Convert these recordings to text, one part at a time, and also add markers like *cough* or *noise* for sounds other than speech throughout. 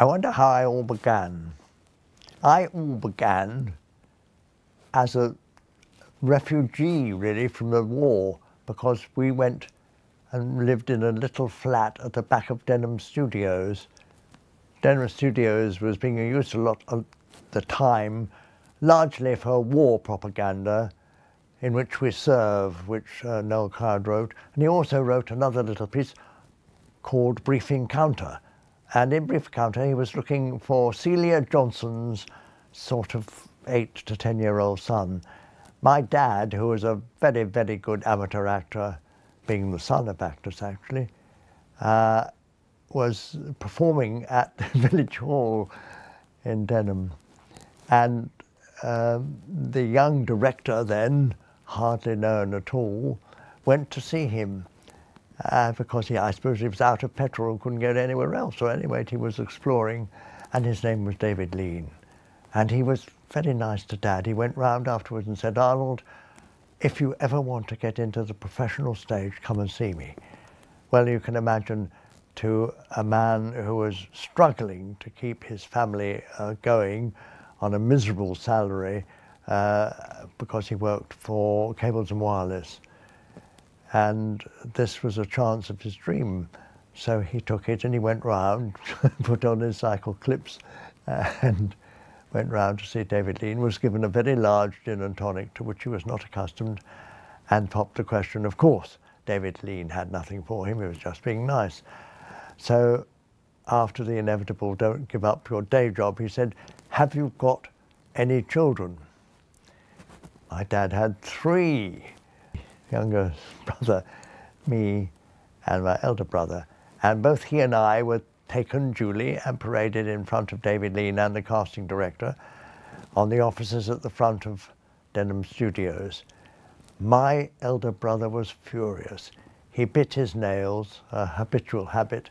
I wonder how I all began. I all began as a refugee, really, from the war, because we went and lived in a little flat at the back of Denham Studios. Denham Studios was being used a lot at the time, largely for war propaganda, in which we serve, which uh, Noel Coward wrote. And he also wrote another little piece called Brief Encounter. And in Brief Encounter, he was looking for Celia Johnson's sort of eight to 10 year old son. My dad, who was a very, very good amateur actor, being the son of actors actually, uh, was performing at the *laughs* Village Hall in Denham. And um, the young director then, hardly known at all, went to see him uh, because he, I suppose he was out of petrol and couldn't get anywhere else. So anyway, he was exploring, and his name was David Lean. And he was very nice to Dad. He went round afterwards and said, Arnold, if you ever want to get into the professional stage, come and see me. Well, you can imagine to a man who was struggling to keep his family uh, going on a miserable salary uh, because he worked for Cables and Wireless. And this was a chance of his dream. So he took it and he went round, *laughs* put on his cycle clips, and went round to see David Lean, was given a very large gin and tonic to which he was not accustomed, and popped the question, of course, David Lean had nothing for him, he was just being nice. So after the inevitable don't give up your day job, he said, have you got any children? My dad had three, younger *laughs* brother, me, and my elder brother. And both he and I were taken duly and paraded in front of David Lean and the casting director on the offices at the front of Denham Studios. My elder brother was furious. He bit his nails, a habitual habit,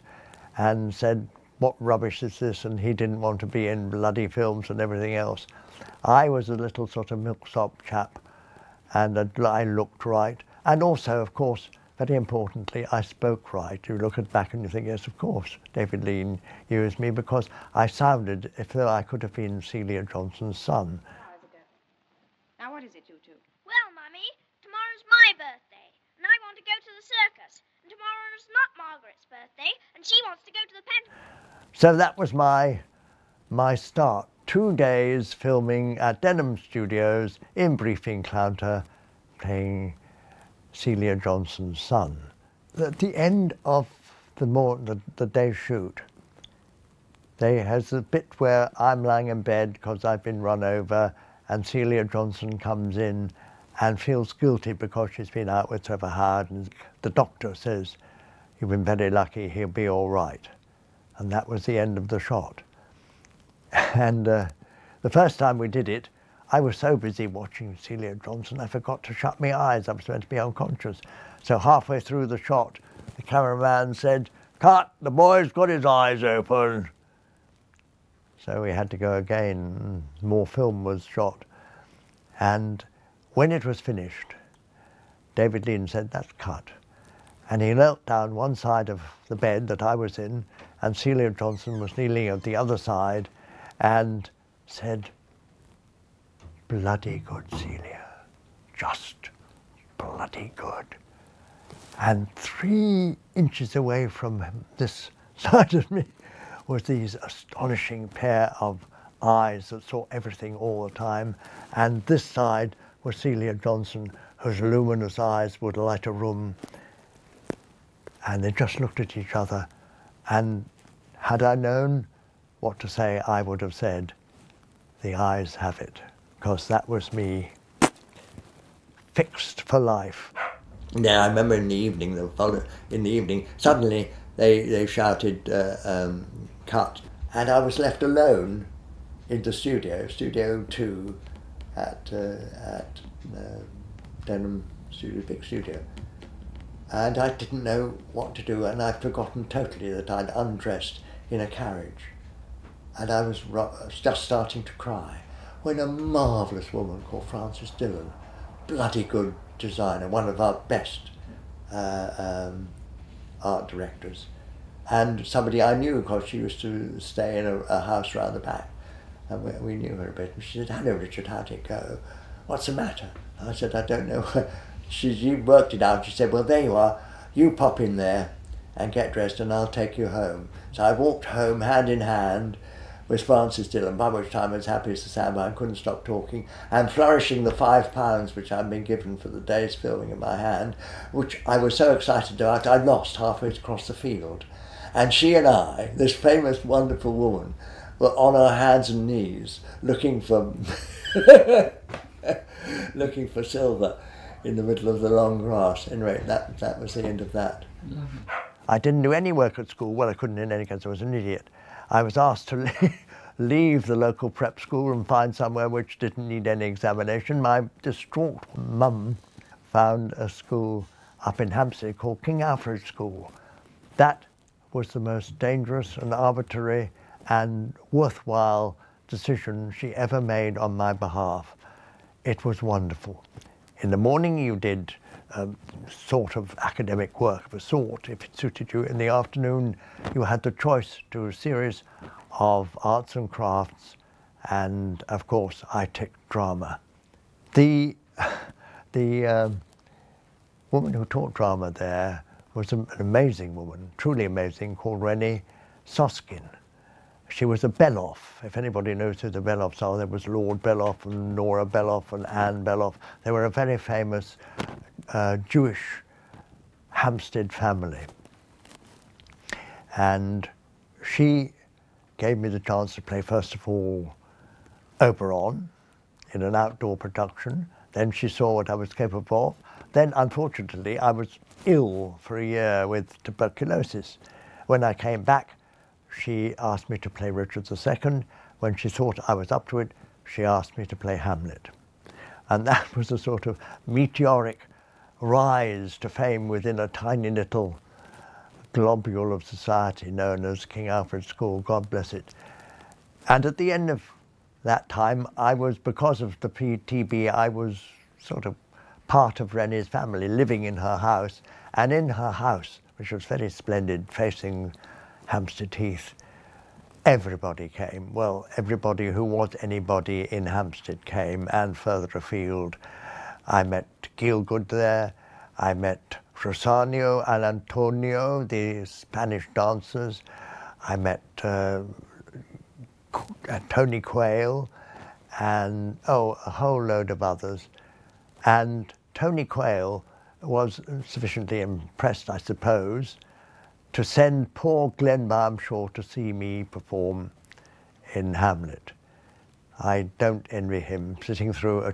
and said, what rubbish is this? And he didn't want to be in bloody films and everything else. I was a little sort of milksop chap, and I looked right. And also, of course, very importantly, I spoke right. You look at back and you think, yes, of course, David Lean used me because I sounded as though I could have been Celia Johnson's son. Now, what is it, you two? Well, Mummy, tomorrow's my birthday, and I want to go to the circus. And tomorrow's not Margaret's birthday, and she wants to go to the pen. So that was my, my start. Two days filming at Denham Studios in Brief Encounter, playing Celia Johnson's son. At the end of the, the, the day shoot, there has a bit where I'm lying in bed because I've been run over and Celia Johnson comes in and feels guilty because she's been out with Trevor Howard and the doctor says, you've been very lucky, he'll be all right. And that was the end of the shot. *laughs* And uh, the first time we did it, I was so busy watching Celia Johnson, I forgot to shut my eyes. I was meant to be unconscious. So halfway through the shot, the cameraman said, cut, the boy's got his eyes open. So we had to go again. More film was shot. And when it was finished, David Lean said, that's cut. And he knelt down one side of the bed that I was in, and Celia Johnson was kneeling at the other side, and said, bloody good, Celia. Just bloody good. And three inches away from him, this *laughs* side of me was these astonishing pair of eyes that saw everything all the time. And this side was Celia Johnson, whose luminous eyes would light a room. And they just looked at each other. And had I known what to say, I would have said, the eyes have it because that was me fixed for life. Yeah, I remember in the evening, the follow, in the evening, suddenly they, they shouted, uh, um, cut, and I was left alone in the studio, Studio 2 at, uh, at uh, Denham Studio, big studio. And I didn't know what to do, and I'd forgotten totally that I'd undressed in a carriage. And I was just starting to cry when a marvellous woman called Frances Dillon, bloody good designer, one of our best uh, um, art directors, and somebody I knew because she used to stay in a, a house round the back. And we, we, knew her a bit. And she said, Hello, Richard, how'd it go? What's the matter? I said, I don't know. *laughs* she, she worked it out. She said, Well, there you are. You pop in there and get dressed, and I'll take you home. So I walked home hand in hand with Frances Dillon, by which time I was happy as a sandman, couldn't stop talking, and flourishing the five pounds which I'd been given for the day's filming in my hand, which I was so excited about I lost halfway across the field. And she and I, this famous, wonderful woman, were on our hands and knees looking for *laughs* looking for silver in the middle of the long grass. Anyway, that that was the end of that. I didn't do any work at school. Well, I couldn't in any case. I was an idiot. I was asked to *laughs* leave the local prep school and find somewhere which didn't need any examination. My distraught mum found a school up in Hampstead called King Alfred School. That was the most dangerous and arbitrary and worthwhile decision she ever made on my behalf. It was wonderful. In the morning you did um, sort of academic work of a sort, if it suited you. In the afternoon you had the choice to a series of arts and crafts and of course I took drama. The, *laughs* the um, woman who taught drama there was an amazing woman, truly amazing, called Rennie Soskin. She was a Beloff. If anybody knows who the Beloffs are, there was Lord Beloff and Nora Beloff and Anne Beloff. They were a very famous uh, Jewish Hampstead family. And she gave me the chance to play, first of all, Oberon in an outdoor production. Then she saw what I was capable of. Then, unfortunately, I was ill for a year with tuberculosis. When I came back, she asked me to play Richard II. When she thought I was up to it, she asked me to play Hamlet. And *laughs* that was a sort of meteoric rise to fame within a tiny little globule of society known as King Alfred School, God bless it. And at the end of that time, I was, because of the PTB, I was sort of part of Rennie's family, living in her house. And in her house, which was very splendid, facing Hampstead Heath, everybody came. Well, everybody who was anybody in Hampstead came, and further afield. I met Gielgud there. I met Rosario and Antonio, the Spanish dancers. I met uh, Tony Quayle and, oh, a whole load of others. And Tony Quayle was sufficiently impressed, I suppose, to send poor Glen Byam to see me perform in Hamlet. I don't envy him. Sitting through a,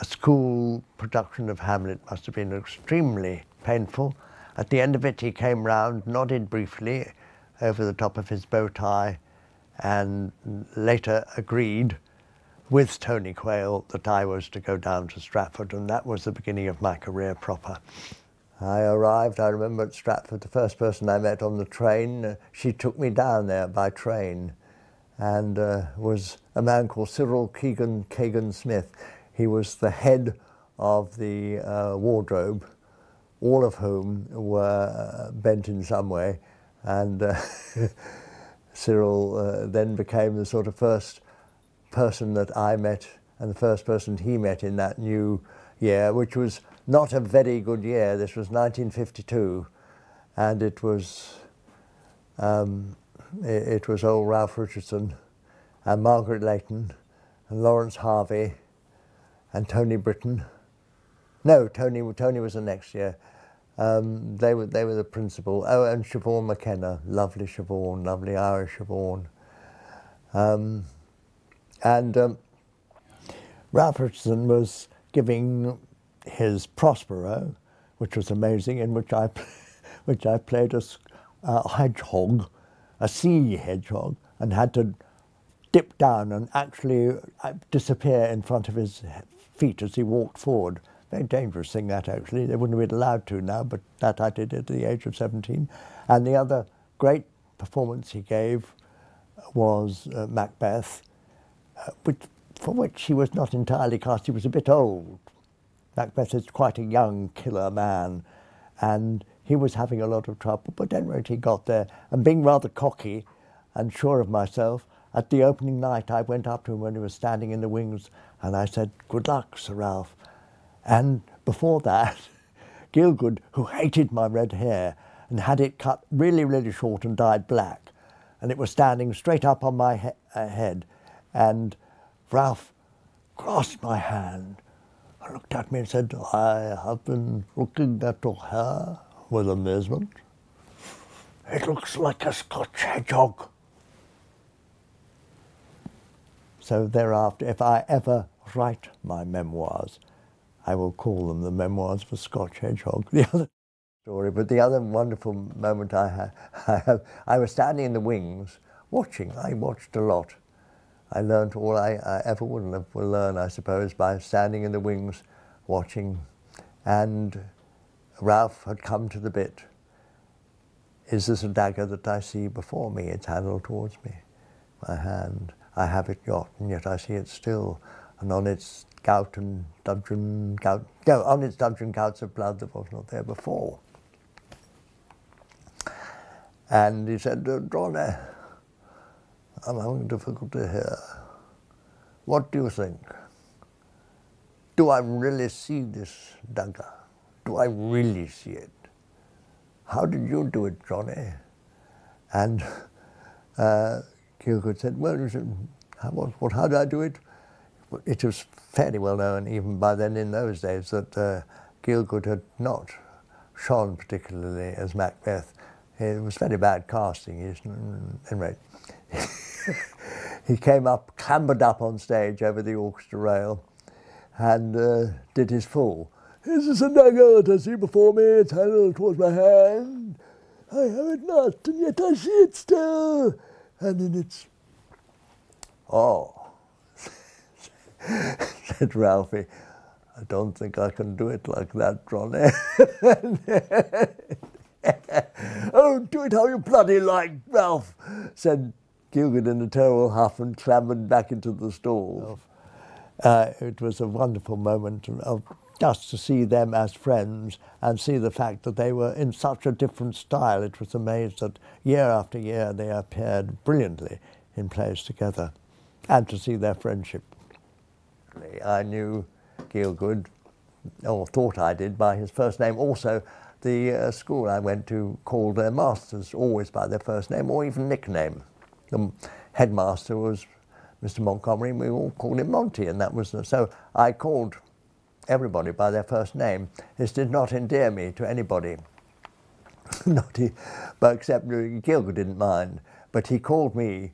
a school production of Hamlet must have been extremely painful. At the end of it, he came round, nodded briefly over the top of his bow tie, and later agreed with Tony Quayle that I was to go down to Stratford, and that was the beginning of my career proper. I arrived, I remember at Stratford, the first person I met on the train, uh, she took me down there by train, and uh, was a man called Cyril Keegan Kagan Smith. He was the head of the uh, wardrobe, all of whom were uh, bent in some way, and uh, *laughs* Cyril uh, then became the sort of first person that I met and the first person he met in that new year, which was not a very good year. This was 1952, and it was um, it, it, was old Ralph Richardson and Margaret Leighton and Laurence Harvey and Tony Britton. No, Tony Tony was the next year. Um, they were they were the principal. Oh, and Siobhan McKenna, lovely Siobhan, lovely Irish Siobhan. Um, and um, Ralph Richardson was giving his Prospero, which was amazing, in which I, *laughs* which I played a, a hedgehog, a sea hedgehog, and had to dip down and actually uh, disappear in front of his feet as he walked forward. Very dangerous thing that actually. They wouldn't have been allowed to now, but that I did at the age of 17. And the other great performance he gave was uh, Macbeth, uh, which, for which he was not entirely cast. He was a bit old. Macbeth is quite a young killer man, and he was having a lot of trouble, but at any he got there. And being rather cocky and sure of myself, at the opening night I went up to him when he was standing in the wings and I said, Good luck, Sir Ralph. And before that, *laughs* Gielgud, who hated my red hair and had it cut really, really short and dyed black, and it was standing straight up on my he- uh, head, and Ralph crossed my hand and looked at me and said, I have been looking at your hair with amazement. It looks like a Scotch hedgehog. So thereafter, if I ever write my memoirs, I will call them the memoirs of a Scotch hedgehog. *laughs* The other story, but the other wonderful moment I had, *laughs* I, have, I was standing in the wings watching. I watched a lot. I learned all I, I ever would have will learn, I suppose, by standing in the wings watching. And Ralph had come to the bit. Is this a dagger that I see before me? It's handled towards me, my hand. I have it got, and yet I see it still, and on its gout and dudgeon gout, no, on its dudgeon gouts of blood that was not there before. And he said, Johnny, I'm having difficulty here. What do you think? Do I really see this dagger? Do I really see it? How did you do it, Johnny? And uh, said, well, how, what, how did I do it? It was fairly well known even by then in those days that uh, Gielgud had not shone particularly as Macbeth. It was very bad casting. Anyway, *laughs* he came up, clambered up on stage over the orchestra rail and uh, did his full. This is a dagger that I see before me? It's handled towards my hand. I have it not, and yet I see it still. And in its. Oh, said Ralphie, I don't think I can do it like that, Ronnie. *laughs* oh, do it how you bloody like, Ralph, said Gielgud in a terrible huff and clambered back into the stall. Uh, it was a wonderful moment of just to see them as friends and see the fact that they were in such a different style. It was amazed that year after year they appeared brilliantly in plays together and to see their friendship. I knew Gielgud, or thought I did, by his first name. Also, the uh, school I went to called their masters always by their first name or even nickname. The headmaster was Mr. Montgomery, and we all called him Monty, and that was the, so I called everybody by their first name. This did not endear me to anybody, *laughs* not he, but except Gielgud didn't mind. But he called me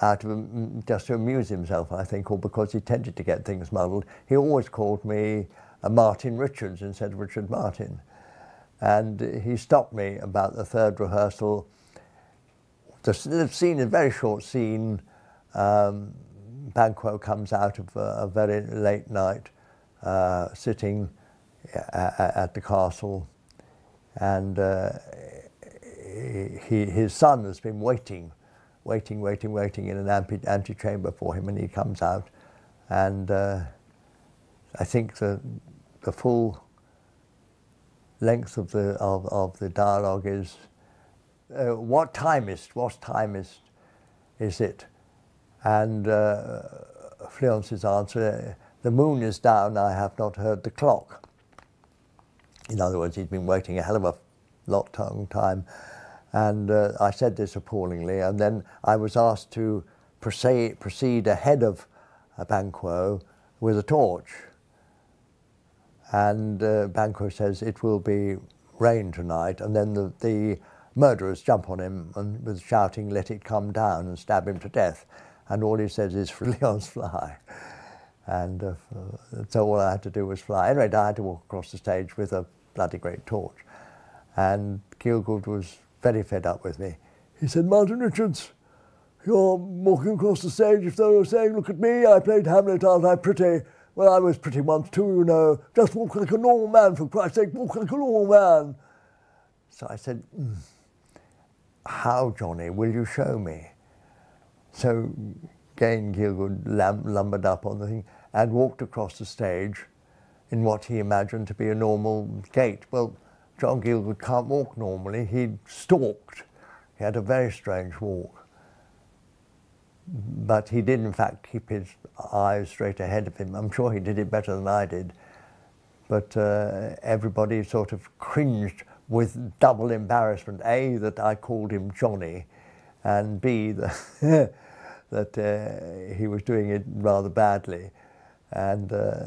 out of just to amuse himself, I think, or because he tended to get things muddled. He always called me uh, Martin Richards instead of Richard Martin. And he stopped me about the third rehearsal. The, the scene, a very short scene, um, Banquo comes out of a, a very late night, uh, sitting at, at, the castle, and uh, he, his son has been waiting, waiting, waiting, waiting in an ante, antechamber for him, and he comes out, and uh, I think the the full length of the of, of the dialogue is uh, what time is what time is is it and uh, Fleance's answer, the moon is down, I have not heard the clock. In other words, he's been waiting a hell of a lot long time. And uh, I said this appallingly, and then I was asked to proceed, proceed ahead of Banquo with a torch. And uh, Banquo says, it will be rain tonight, and then the, the murderers jump on him and with shouting, let it come down and stab him to death and all he says is *laughs* Fleance fly. And uh, so all I had to do was fly. Anyway, I had to walk across the stage with a bloody great torch. And Gielgud was very fed up with me. He said, Martin Richards, you're walking across the stage if though you're saying, look at me, I played Hamlet, aren't I pretty? Well, I was pretty once too, you know. Just walk like a normal man, for Christ's sake, walk like a normal man. So I said, mm, how, Johnny, will you show me? So again, Gielgud lumbered up on the thing and walked across the stage in what he imagined to be a normal gait. Well, John Gielgud can't walk normally. He stalked. He had a very strange walk. But he did, in fact, keep his eyes straight ahead of him. I'm sure he did it better than I did. But uh, everybody sort of cringed with double embarrassment. A, that I called him Johnny, and B, *laughs* that, that uh, he was doing it rather badly. And uh,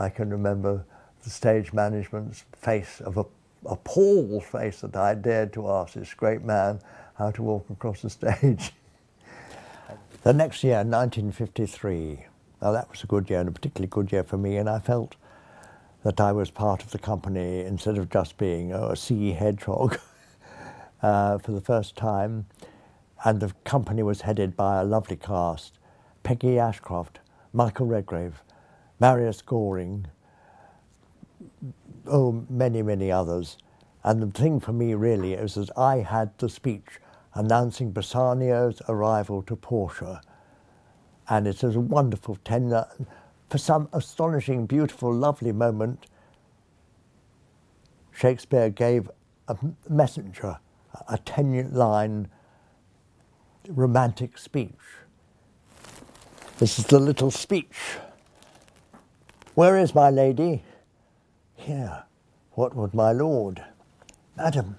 I can remember the stage management's face of a, a Paul's face that I dared to ask this great man how to walk across the stage. *laughs* the next year, 1953, now that was a good year and a particularly good year for me, and I felt that I was part of the company instead of just being oh, a sea hedgehog *laughs* uh, for the first time. And the company was headed by a lovely cast Peggy Ashcroft, Michael Redgrave, Marius Goring, oh, many, many others. And the thing for me really is that I had the speech announcing Bassanio's arrival to Portia. And it was a wonderful tender, for some astonishing, beautiful, lovely moment, Shakespeare gave a messenger a 10 line romantic speech. This is the little speech. Where is my lady? Here. What would my lord? Madam,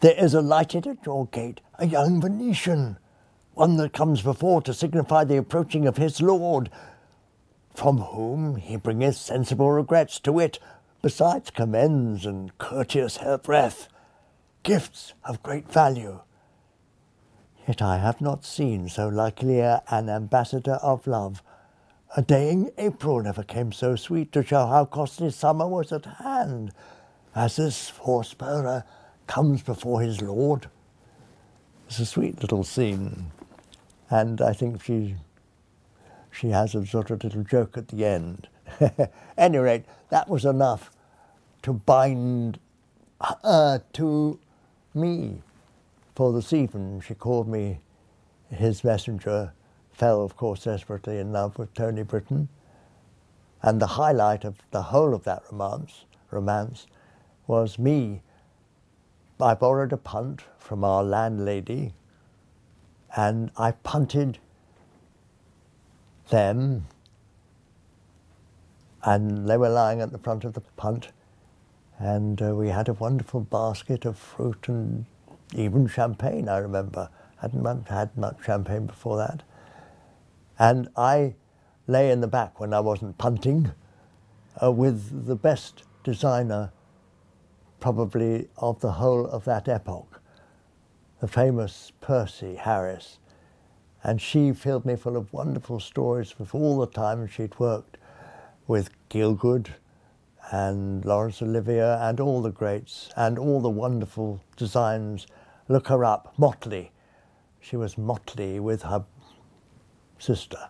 there is a lighted at your gate, a young Venetian, one that comes before to signify the approaching of his lord, from whom he bringeth sensible regrets to wit, besides commends and courteous her breath, gifts of great value. Yet I have not seen so likely an ambassador of love a day in April never came so sweet to show how costly summer was at hand, as this forswearer comes before his lord. It's a sweet little scene, and I think she she has a sort of little joke at the end. *laughs* any rate, that was enough to bind her to me for the season. She called me his messenger fell, of course, desperately in love with Tony Britton. And the highlight of the whole of that romance, romance was me. I borrowed a punt from our landlady and I punted them and they were lying at the front of the punt and uh, we had a wonderful basket of fruit and even champagne, I remember. Hadn't had much champagne before that. And I lay in the back when I wasn't punting uh, with the best designer probably of the whole of that epoch, the famous Percy Harris. And she filled me full of wonderful stories of all the time she'd worked with Gielgud and Laurence Olivier and all the greats and all the wonderful designs. Look her up, Motley. She was Motley with her sister.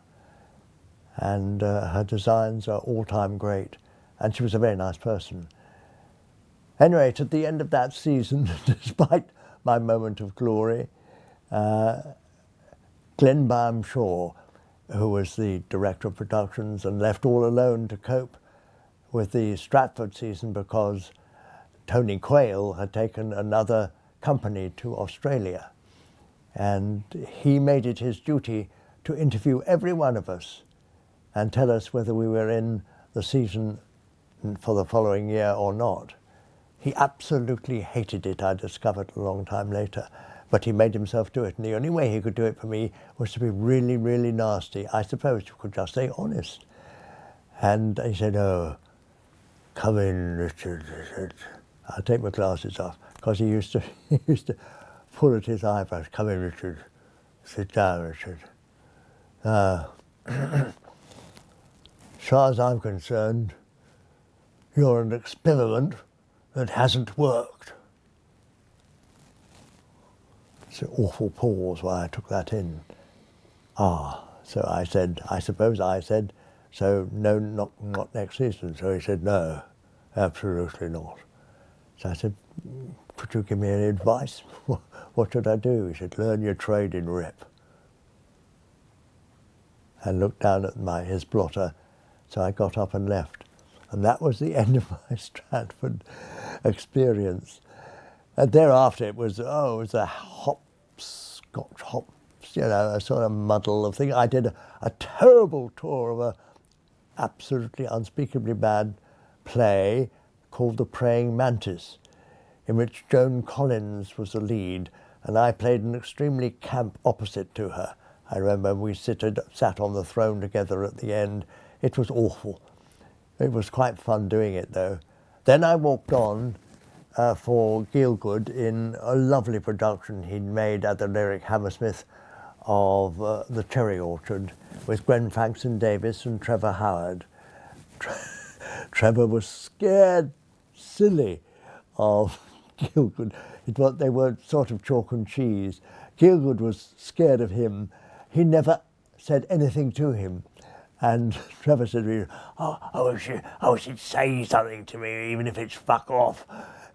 And uh, her designs are all time great. And she was a very nice person. Anyway, at the end of that season, *laughs* despite my moment of glory, uh, Glen Byam Shaw, who was the director of productions and left all alone to cope with the Stratford season because Tony Quayle had taken another company to Australia. And he made it his duty to interview every one of us and tell us whether we were in the season for the following year or not. He absolutely hated it, I discovered a long time later, but he made himself do it. And the only way he could do it for me was to be really, really nasty. I suppose you could just say honest. And he said, Oh, come in, Richard. Said, I'll take my glasses off because he used to *laughs* he used to pull at his eyebrows. Come in, Richard. Sit down, Richard. Uh, *clears throat* as far as I'm concerned, you're an experiment that hasn't worked. It's an awful pause while I took that in. Ah, so I said, I suppose I said, so no, not, not next season. So he said, no, absolutely not. So I said, could you give me any advice? *laughs* what should I do? He said, learn your trade in rep and looked down at my his blotter. So I got up and left. And that was the *laughs* end of my Stratford experience. And thereafter, it was oh, it was a hopscotch hops, you know, a sort of muddle of thing. I did a, a terrible tour of a absolutely unspeakably bad play called The Praying Mantis, in which Joan Collins was the lead, and I played an extremely camp opposite to her. I remember we sitted, sat on the throne together at the end. It was awful. It was quite fun doing it though. Then I walked on uh, for Gielgud in a lovely production he'd made at the Lyric Hammersmith of uh, The Cherry Orchard with Gwen Ffrangcon-Davies and Trevor Howard. *laughs* Trevor was scared silly of *laughs* Gielgud. It they were sort of chalk and cheese. Gielgud was scared of him. He never said anything to him. And *laughs* Trevor said to me, oh, I, wish you, I wish you'd say something to me, even if it's fuck off.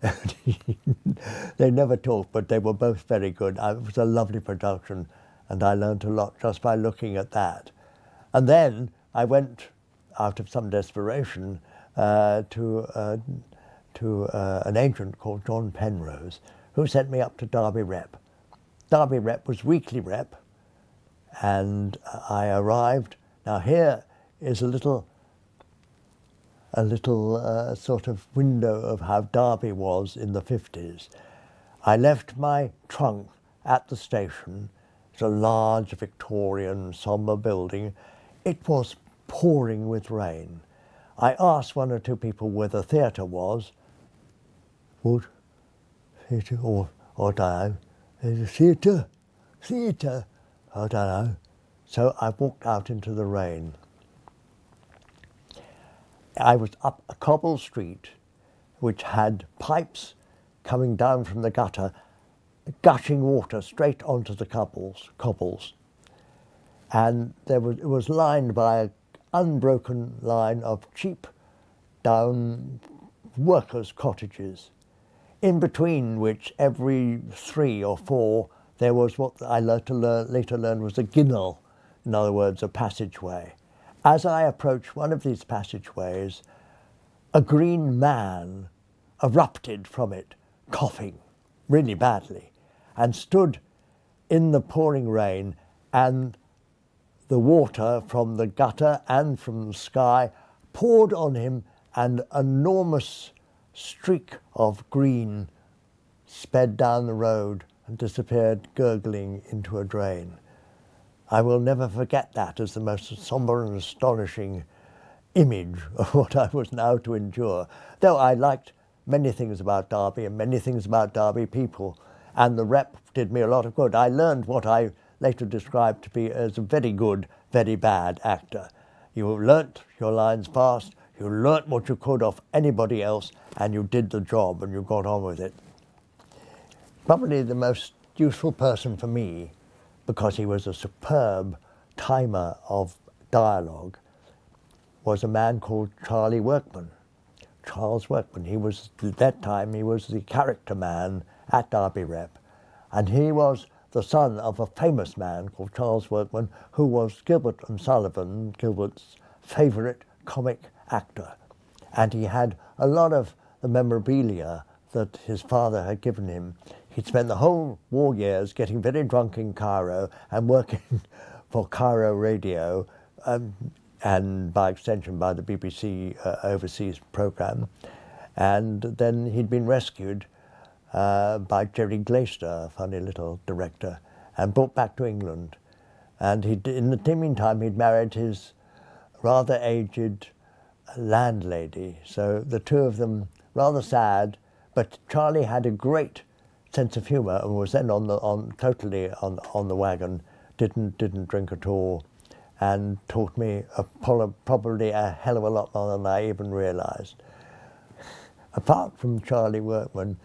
*laughs* they never talked, but they were both very good. It was a lovely production, and I learned a lot just by looking at that. And then I went, out of some desperation, uh, to, uh, to uh, an agent called John Penrose, who sent me up to Derby Rep. Derby Rep was weekly rep, and I arrived now here is a little, a little uh, sort of window of how Derby was in the 50s. I left my trunk at the station. It's a large Victorian sombre building. It was pouring with rain. I asked one or two people where the theatre was. What? Theatre? Or, or don't. Theatre? Theatre? I don't know. So I walked out into the rain. I was up a cobble street which had pipes coming down from the gutter, gushing water straight onto the cobbles. cobbles. And there was, it was lined by an unbroken line of cheap down workers' cottages, in between which every three or four there was what I learned, later learned was a ginnel, in other words, a passageway. As I approached one of these passageways, a green man erupted from it, coughing really badly, and stood in the pouring rain, and the water from the gutter and from the sky poured on him, and enormous streak of green sped down the road and disappeared gurgling into a drain. I will never forget that as the most somber and astonishing image of *laughs* what I was now to endure. Though I liked many things about Derby and many things about Derby people, and the rep did me a lot of good. I learned what I later described to be as a very good, very bad actor. You learnt your lines fast, you learnt what you could off anybody else, and you did the job and you got on with it. Probably the most useful person for me because he was a superb timer of dialogue, was a man called Charlie Workman. Charles Workman. He was, at that time, he was the character man at Derby Rep. And he was the son of a famous man called Charles Workman, who was Gilbert and Sullivan, Gilbert's favourite comic actor. And he had a lot of the memorabilia that his father had given him. He'd spent the whole war years getting very drunk in Cairo and working *laughs* for Cairo Radio um, and by extension by the BBC uh, overseas programme. And then he'd been rescued uh, by Jerry Glaister, a funny little director, and brought back to England. And he'd, in the meantime, he'd married his rather aged landlady. So the two of them, rather sad, but Charlie had a great sense of humour and was then on the on totally on on the wagon. Didn't didn't drink at all, and taught me a, probably a hell of a lot more than I even realised. Apart from Charlie Workman,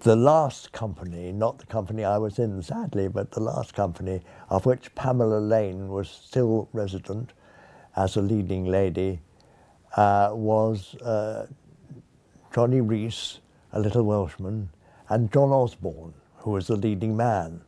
the last company, not the company I was in, sadly, but the last company of which Pamela Lane was still resident as a leading lady, uh, was uh, Johnny Rhys, a little Welshman, and John Osborne, who was the leading man.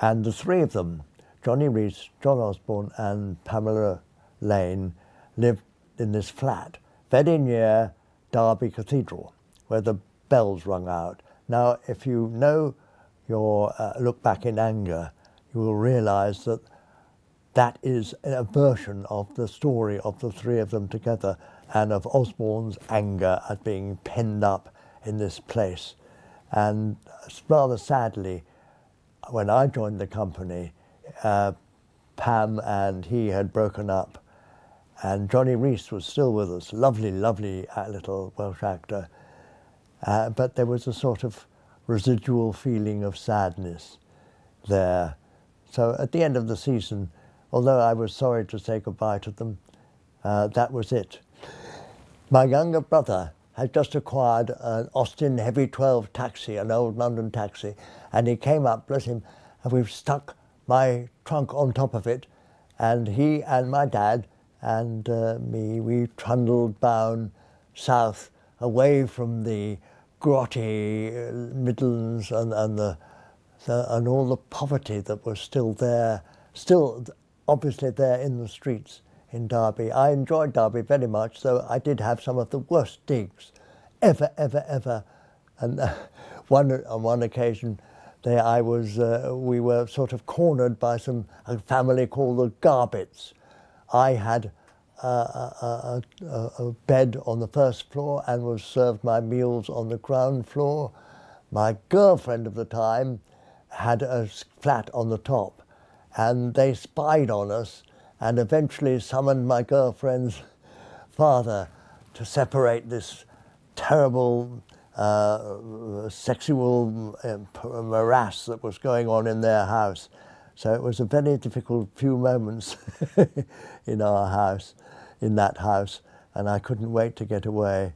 And the three of them, Johnny Rhys, John Osborne, and Pamela Lane, lived in this flat very near Derby Cathedral, where the bells rung out. Now, if you know your uh, look back in anger, you will realize that that is a version of the story of the three of them together and of Osborne's anger at being penned up in this place. And rather sadly, when I joined the company, uh, Pam and he had broken up, and Johnny Rees was still with us. Lovely, lovely uh, little Welsh actor. Uh, but there was a sort of residual feeling of sadness there. So at the end of the season, although I was sorry to say goodbye to them, uh, that was it. My younger brother had just acquired an Austin Heavy 12 taxi, an old London taxi, and he came up, bless him, and we've stuck my trunk on top of it, and he and my dad and uh, me, we trundled down south away from the grotty uh, Midlands and, and, the, the, and all the poverty that was still there, still obviously there in the streets in Derby. I enjoyed Derby very much, though I did have some of the worst digs ever, ever, ever. And uh, *laughs* one, on one occasion, there I was, uh, we were sort of cornered by some a family called the Garbets. I had uh, a, a, a, bed on the first floor and was served my meals on the ground floor. My girlfriend of the time had a flat on the top, and they spied on us and eventually summoned my girlfriend's father to separate this terrible uh, sexual uh, morass that was going on in their house. So it was a very difficult few moments *laughs* in our house, in that house, and I couldn't wait to get away.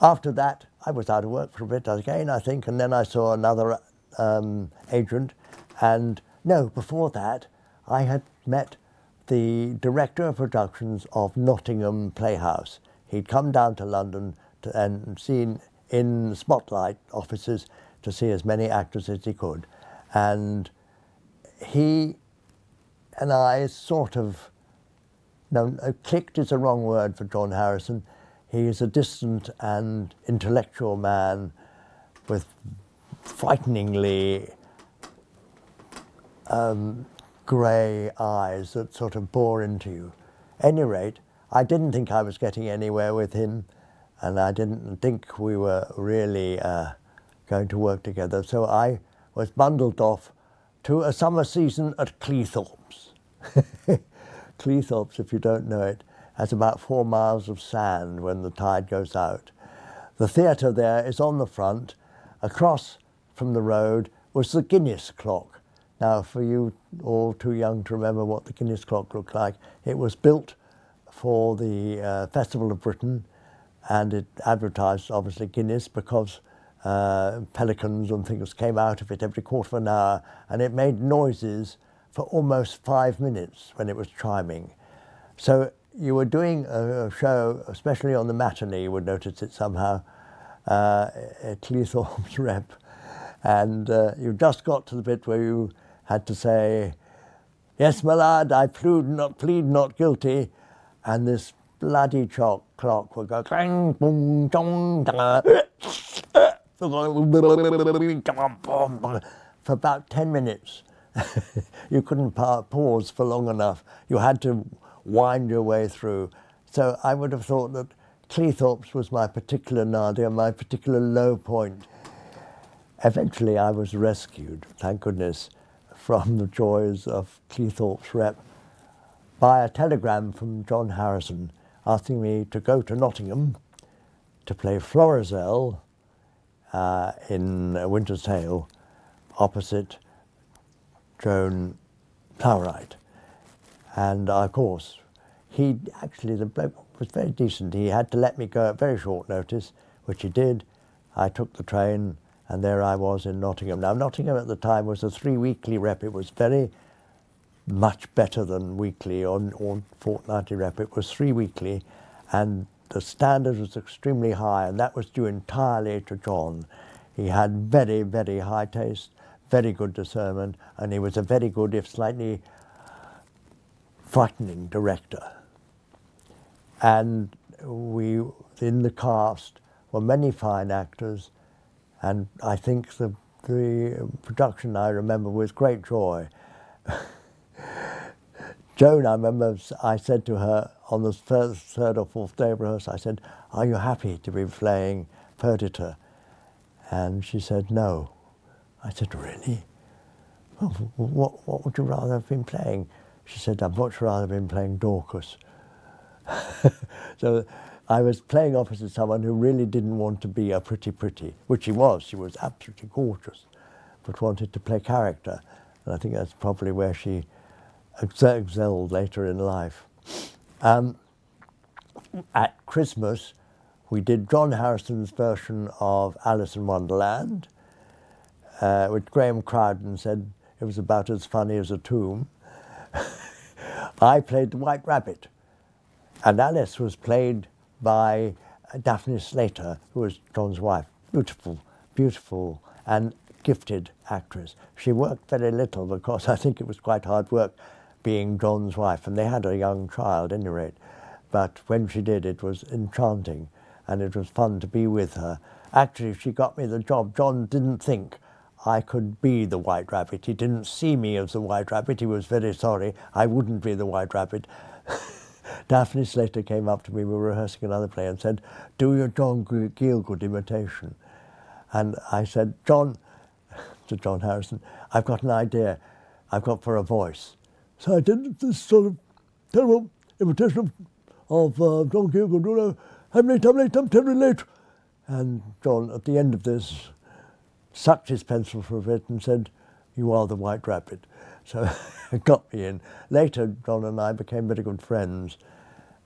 After that, I was out of work for a bit again, I think, and then I saw another um, agent. And no, before that, I had met the director of productions of Nottingham Playhouse. He'd come down to London to, and seen in spotlight offices to see as many actors as he could. And he and I sort of, no, clicked is a wrong word for John Harrison. He is a distant and intellectual man with frighteningly um, grey eyes that sort of bore into you. Any rate, I didn't think I was getting anywhere with him, and I didn't think we were really uh, going to work together. So I was bundled off to a summer season at Cleethorpes. *laughs* Cleethorpes, if you don't know it, has about four miles of sand when the tide goes out. The theatre there is on the front. Across from the road was the Guinness clock, now, for you all too young to remember what the Guinness clock looked like, it was built for the uh, Festival of Britain and it advertised obviously Guinness because uh, pelicans and things came out of it every quarter of an hour and it made noises for almost five minutes when it was chiming. So you were doing a, show, especially on the matinee, you would notice it somehow, uh, at Cleethorpes *laughs* Rep, and uh, you just got to the bit where you had to say, Yes, my lad, I plead not, plead not guilty. And this bloody clock, clock would go clang, boom, dong, uh, *laughs* for about 10 minutes. *laughs* you couldn't pause for long enough. You had to wind your way through. So I would have thought that Cleethorpes was my particular nadir, my particular low point. Eventually I was rescued, thank goodness from the joys of Cleethorpes Rep by a telegram from John Harrison asking me to go to Nottingham to play Florizel uh, in Winter's Tale opposite Joan Plowright. And of course, he actually, the bloke was very decent. He had to let me go at very short notice, which he did. I took the train and there I was in Nottingham. Now, Nottingham at the time was a three weekly rep. It was very much better than weekly or, or fortnightly rep. It was three weekly, and the standard was extremely high, and that was due entirely to John. He had very, very high taste, very good discernment, and he was a very good, if slightly frightening director. And we, in the cast, were many fine actors, and I think the, the production I remember with great joy. *laughs* Joan, I remember I said to her on the first, third or fourth day of rehearsal, I said, Are you happy to be playing Perdita? And she said, No. I said, Really? Well, what, what would you rather have been playing? She said, I'd much rather have been playing Dorcas. *laughs* so I was playing opposite someone who really didn't want to be a pretty pretty, which she was. She was absolutely gorgeous, but wanted to play character. And I think that's probably where she excelled later in life. Um, at Christmas, we did John Harrison's version of Alice in Wonderland, uh, which Graham Crowden said it was about as funny as a tomb. *laughs* I played the White Rabbit, and Alice was played by Daphne Slater, who was John's wife. Beautiful, beautiful, and gifted actress. She worked very little because *laughs* I think it was quite hard work being John's wife, and they had a young child, any rate. But when she did, it was enchanting, and it was fun to be with her. Actually, she got me the job. John didn't think I could be the White Rabbit. He didn't see me as the White Rabbit. He was very sorry I wouldn't be the White Rabbit. *laughs* *laughs* Daphne Slater came up to me, we were rehearsing another play, and said, Do your John Gielgud imitation. And I said, John, *laughs* to John Harrison, I've got an idea. I've got for a voice. So I did this sort of terrible imitation of, of uh, John Gielgud, you know, I'm late, I'm late, I'm terribly late. And John, at the end of this, sucked his pencil for a bit and said, You are the White Rabbit. So it *laughs* got me in. Later, John and I became very good friends.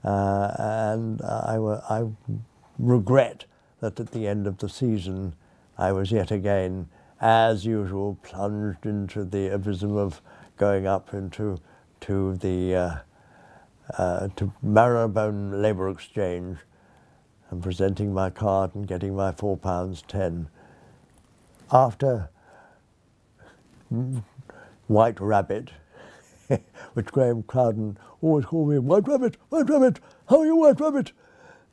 Uh, and I, I regret that at the end of the season, I was yet again, as usual, plunged into the abysm of going up into to the uh, uh, to Marylebone Labour Exchange and presenting my card and getting my four pounds ten after White Rabbit, *laughs* which Graham Crowden always called me, White Rabbit, White Rabbit, how are you, White Rabbit?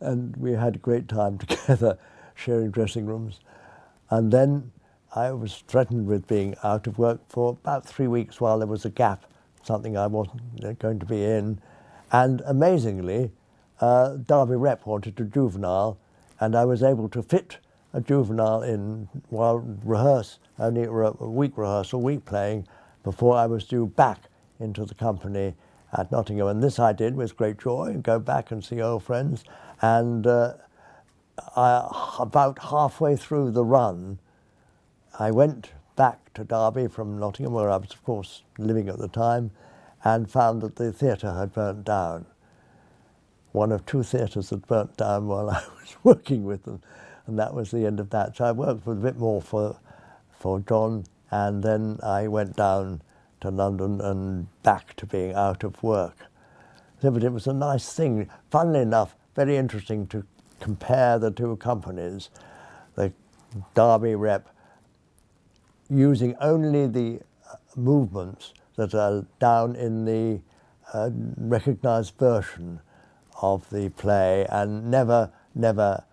And we had a great time *laughs* together, sharing dressing rooms. And then I was threatened with being out of work for about three weeks while there was a gap, something I wasn't going to be in. And amazingly, uh, Derby Rep wanted a juvenile, and I was able to fit a juvenile in while rehearse, only a week rehearsal, week playing, before I was due back into the company at Nottingham. And this I did with great joy, go back and see old friends. And uh, I, about halfway through the run, I went back to Derby from Nottingham, where I was, of course, living at the time, and found that the theatre had burnt down. One of two theatres had burnt down *laughs* while I was working with them and that was the end of that. So I worked a bit more for, for John, and then I went down to London and back to being out of work. So, but it was a nice thing. Funnily enough, very interesting to compare the two companies. The Derby rep using only the uh, movements that are down in the uh, recognized version of the play and never, never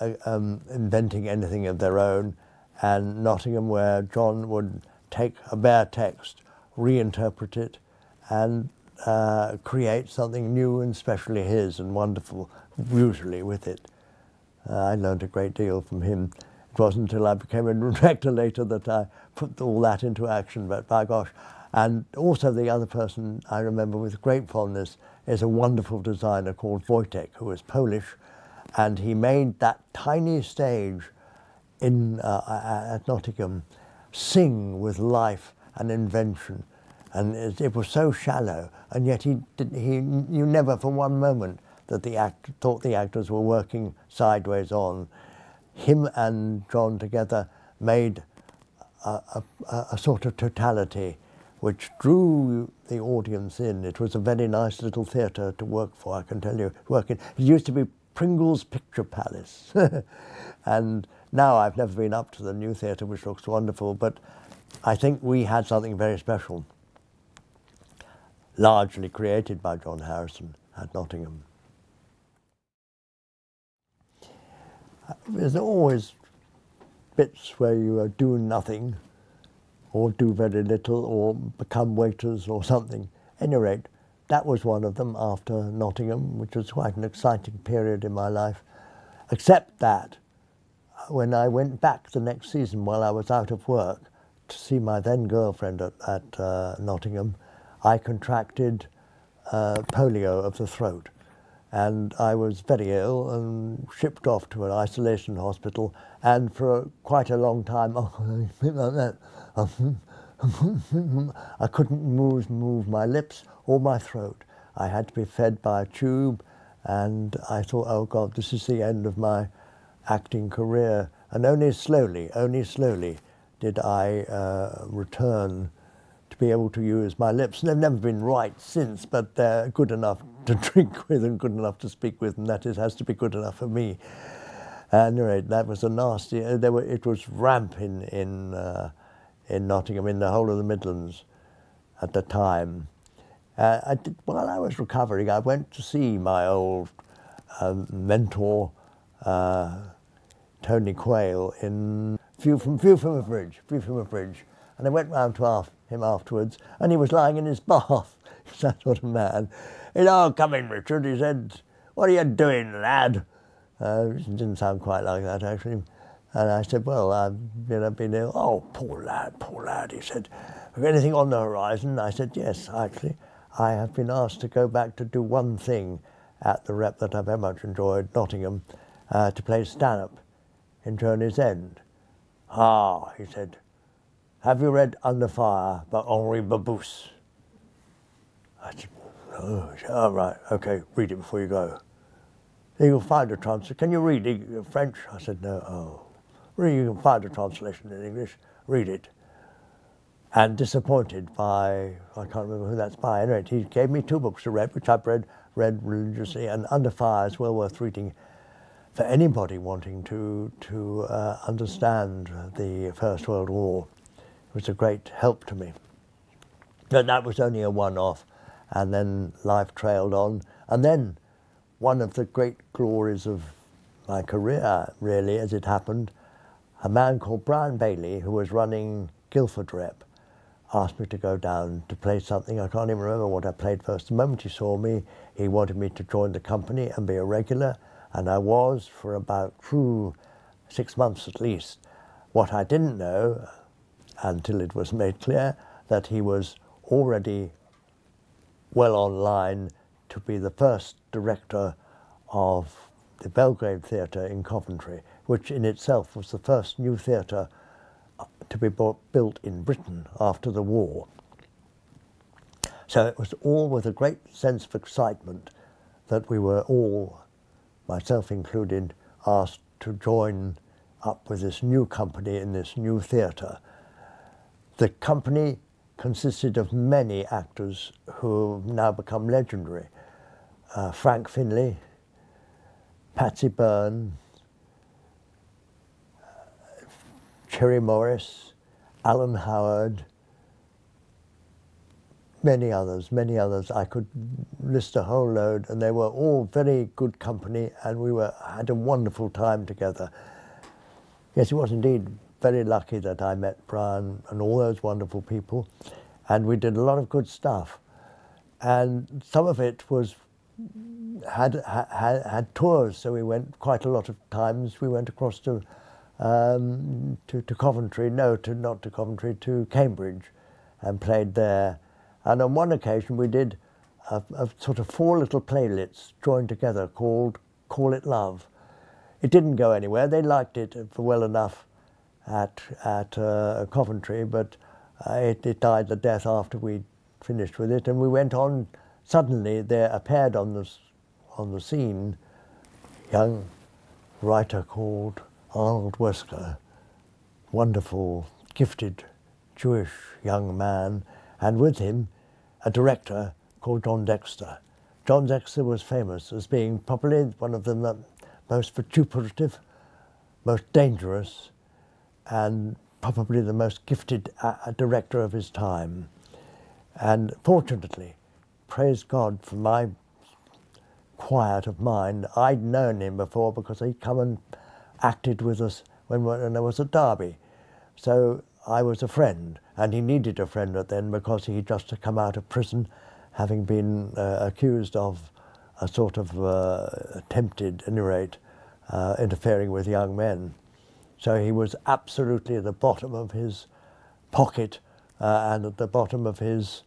uh, um, inventing anything of their own, and Nottingham, where John would take a bare text, reinterpret it, and uh, create something new and specially his and wonderful, usually with it. Uh, I learned a great deal from him. It wasn't until I became a *laughs* director later that I put all that into action, but by gosh. And also the other person I remember with great fondness is a wonderful designer called Wojtek, who was Polish, and he made that tiny stage in uh, at Nottingham sing with life and invention, and it, it was so shallow, and yet he did, he you never for one moment that the act thought the actors were working sideways on. Him and John together made a, a, a sort of totality which drew the audience in. It was a very nice little theatre to work for, I can tell you. Working. It used to be Pringle's Picture Palace. *laughs* and now I've never been up to the new theatre, which looks wonderful, but I think we had something very special, largely created by John Harrison at Nottingham. there's always bits where you uh, do nothing or do very little or become waiters or something. any rate, that was one of them after Nottingham, which was quite an exciting period in my life. Except that when I went back the next season while I was out of work to see my then girlfriend at, at uh, Nottingham, I contracted uh, polio of the throat. And I was very ill and shipped off to an isolation hospital. And for quite a long time, *laughs* *laughs* I couldn't move, move my lips or my throat. I had to be fed by a tube, and I thought, oh God, this is the end of my acting career. And only slowly, only slowly did I uh, return to be able to use my lips. They've never been right since, but they're good enough to *laughs* drink with and good enough to speak with, and that is, has to be good enough for me. At any rate, that was a nasty. Uh, there were, it was ramp in in uh, in Nottingham, in the whole of the Midlands, at the time. Uh, I did, while I was recovering, I went to see my old um, mentor, uh, Tony Quayle, in View from View from a Bridge, View from a Bridge, and I went round to af him afterwards, and he was lying in his *laughs* bath. He's that sort of man. He said, "Oh, come in, Richard." He said, "What are you doing, lad?" Uh, it didn't sound quite like that actually. And I said, "Well, I've you know, been ill." Oh, poor lad, poor lad. He said, "Anything on the horizon?" I said, "Yes, actually." I have been asked to go back to do one thing at the rep that I very much enjoyed, Nottingham, uh, to play Stanhope in Journey's End. Ah, he said, have you read Under Fire by Henri Barbusse? I said, oh, right, okay, read it before you go. You'll find a translation. Can you read French? I said, no, oh. Read, you can find a translation in English. Read it and disappointed by, I can't remember who that's by. Anyway, he gave me two books to read, which I've read, read religiously, and Under Fire is well worth reading for anybody wanting to, to uh, understand the First World War. It was a great help to me. But that was only a one-off, and then life trailed on. And then one of the great glories of my career, really, as it happened, a man called Brian Bailey, who was running Guildford Rep, asked me to go down to play something. I can't even remember what I played first. The moment he saw me, he wanted me to join the company and be a regular, and I was for about whew, six months at least. What I didn't know, until it was made clear, that he was already well online to be the first director of the Belgrade Theatre in Coventry, which in itself was the first new theatre to be built in Britain after the war. So it was all with a great sense of excitement that we were all, myself included, asked to join up with this new company in this new theatre. The company consisted of many actors who have now become legendary. Uh, Frank Finlay, Patsy Byrne, Cherry Morris, Alan Howard, many others, many others. I could list a whole load, and they were all very good company, and we were had a wonderful time together. Yes, it was indeed very lucky that I met Brian and all those wonderful people, and we did a lot of good stuff. And some of it was had had, had tours, so we went quite a lot of times. We went across to um, to, to Coventry, no, to, not to Coventry, to Cambridge and played there. And on one occasion we did a, a sort of four little playlets joined together called Call It Love. It didn't go anywhere. They liked it for well enough at, at uh, Coventry, but uh, it, it died the death after we finished with it. And we went on, suddenly there appeared on the, on the scene young writer called Arnold Wesker, wonderful, gifted Jewish young man, and with him a director called John Dexter. John Dexter was famous as being probably one of the most vituperative, most dangerous, and probably the most gifted uh, director of his time. And fortunately, praise God for my quiet of mind, I'd known him before because he'd come and acted with us when, when there was a derby. So I was a friend, and he needed a friend at then because he'd just come out of prison, having been uh, accused of a sort of uh, attempted, at any rate, uh, interfering with young men. So he was absolutely at the bottom of his pocket uh, and at the bottom of his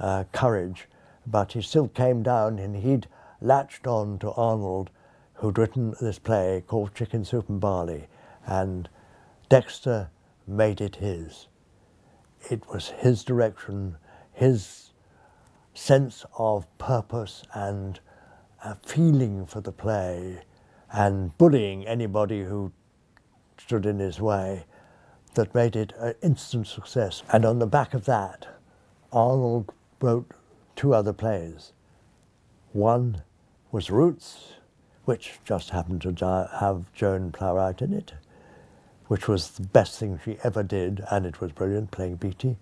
uh, courage. But he still came down and he'd latched on to Arnold, who'd written this play called Chicken Soup and Barley. And Dexter made it his. It was his direction, his sense of purpose and a feeling for the play and bullying anybody who stood in his way that made it an instant success. And on the back of that, Arnold wrote two other plays. One was Roots, which just happened to have Joan Plowright in it, which was the best thing she ever did, and it was brilliant playing Beatie.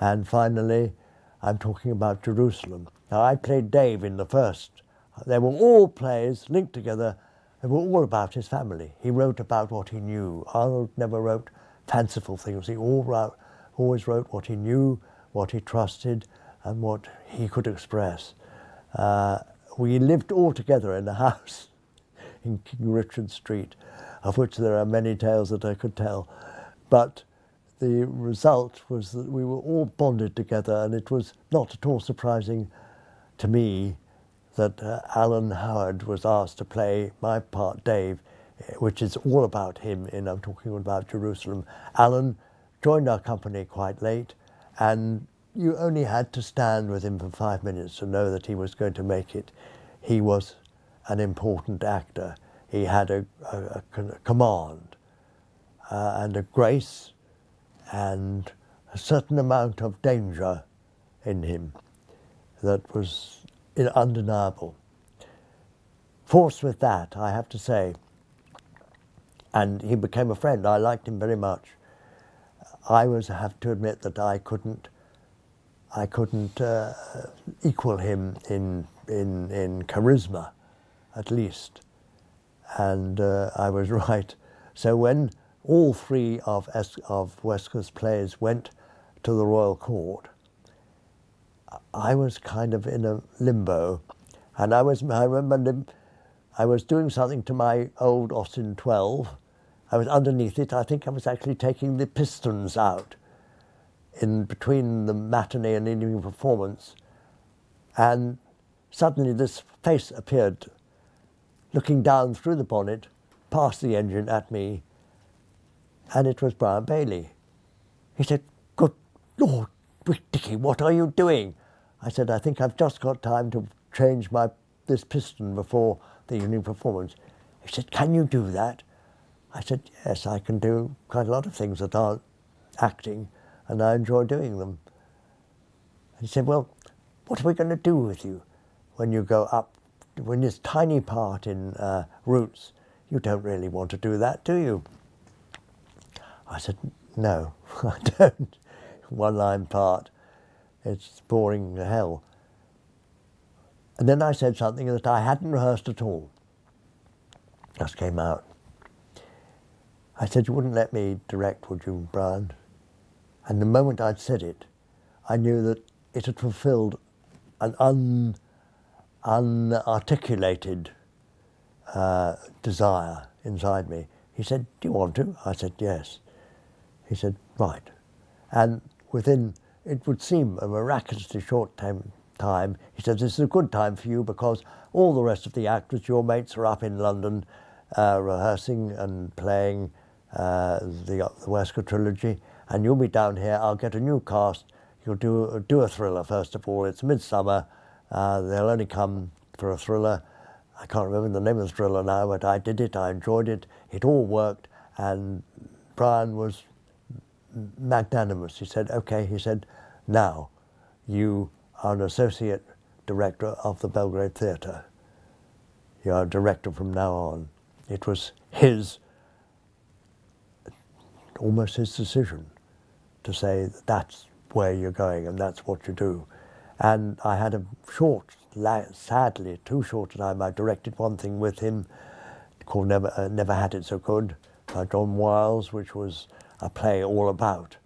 And finally, I'm talking about Jerusalem. Now, I played Dave in the first. They were all plays linked together. They were all about his family. He wrote about what he knew. Arnold never wrote fanciful things. He wrote, always wrote what he knew, what he trusted, and what he could express. Uh, we lived all together in a *laughs* house in King Richard Street of which there are many tales that I could tell. But the result was that we were all bonded together, and it was not at all surprising to me that uh, Alan Howard was asked to play my part, Dave, which is all about him in I'm talking about Jerusalem. Alan joined our company quite late, and you only had to stand with him for five minutes to know that he was going to make it. He was an important actor he had a, a, a command uh, and a grace and a certain amount of danger in him that was undeniable. Forced with that, I have to say, and he became a friend. I liked him very much. I was have to admit that I couldn't, I couldn't uh, equal him in in in charisma, at least and uh, I was *laughs* right. So when all three of, es- of plays went to the Royal Court, I was kind of in a limbo, and I was. I remember I was doing something to my old Austin 12. I was underneath it. I think I was actually taking the pistons out in between the matinee and evening performance, and suddenly this face appeared looking down through the bonnet, past the engine at me, and it was Brian Bailey. He said, Good Lord, Dickie, what are you doing? I said, I think I've just got time to change my this piston before the evening performance. He said, Can you do that? I said, Yes, I can do quite a lot of things that aren't acting, and I enjoy doing them. he said, Well, what are we going to do with you when you go up when this tiny part in uh, roots, you don't really want to do that, do you? I said, no, *laughs* I don't. *laughs* One line part, it's boring to hell. And then I said something that I hadn't rehearsed at all. Just came out. I said, you wouldn't let me direct, would you, Brian? And the moment I'd said it, I knew that it had fulfilled an un unarticulated uh, desire inside me. He said, Do you want to? I said, Yes. He said, Right. And within, it would seem a miraculously short time, time, he said, This is a good time for you because all the rest of the actors, your mates, are up in London uh, rehearsing and playing uh, the, the Wesker trilogy, and you'll be down here. I'll get a new cast. You'll do, do a thriller, first of all. It's midsummer uh, they'll only come for a thriller. I can't remember the name of the thriller now, but I did it, I enjoyed it, it all worked, and Brian was magnanimous. He said, okay, he said, now you are an associate director of the Belgrade Theatre. You are a director from now on. It was his, almost his decision to say that's where you're going and that's what you do. And I had a short, sadly, too short a time. I directed one thing with him called Never, uh, Never Had It So Good by John Wiles, which was a play all about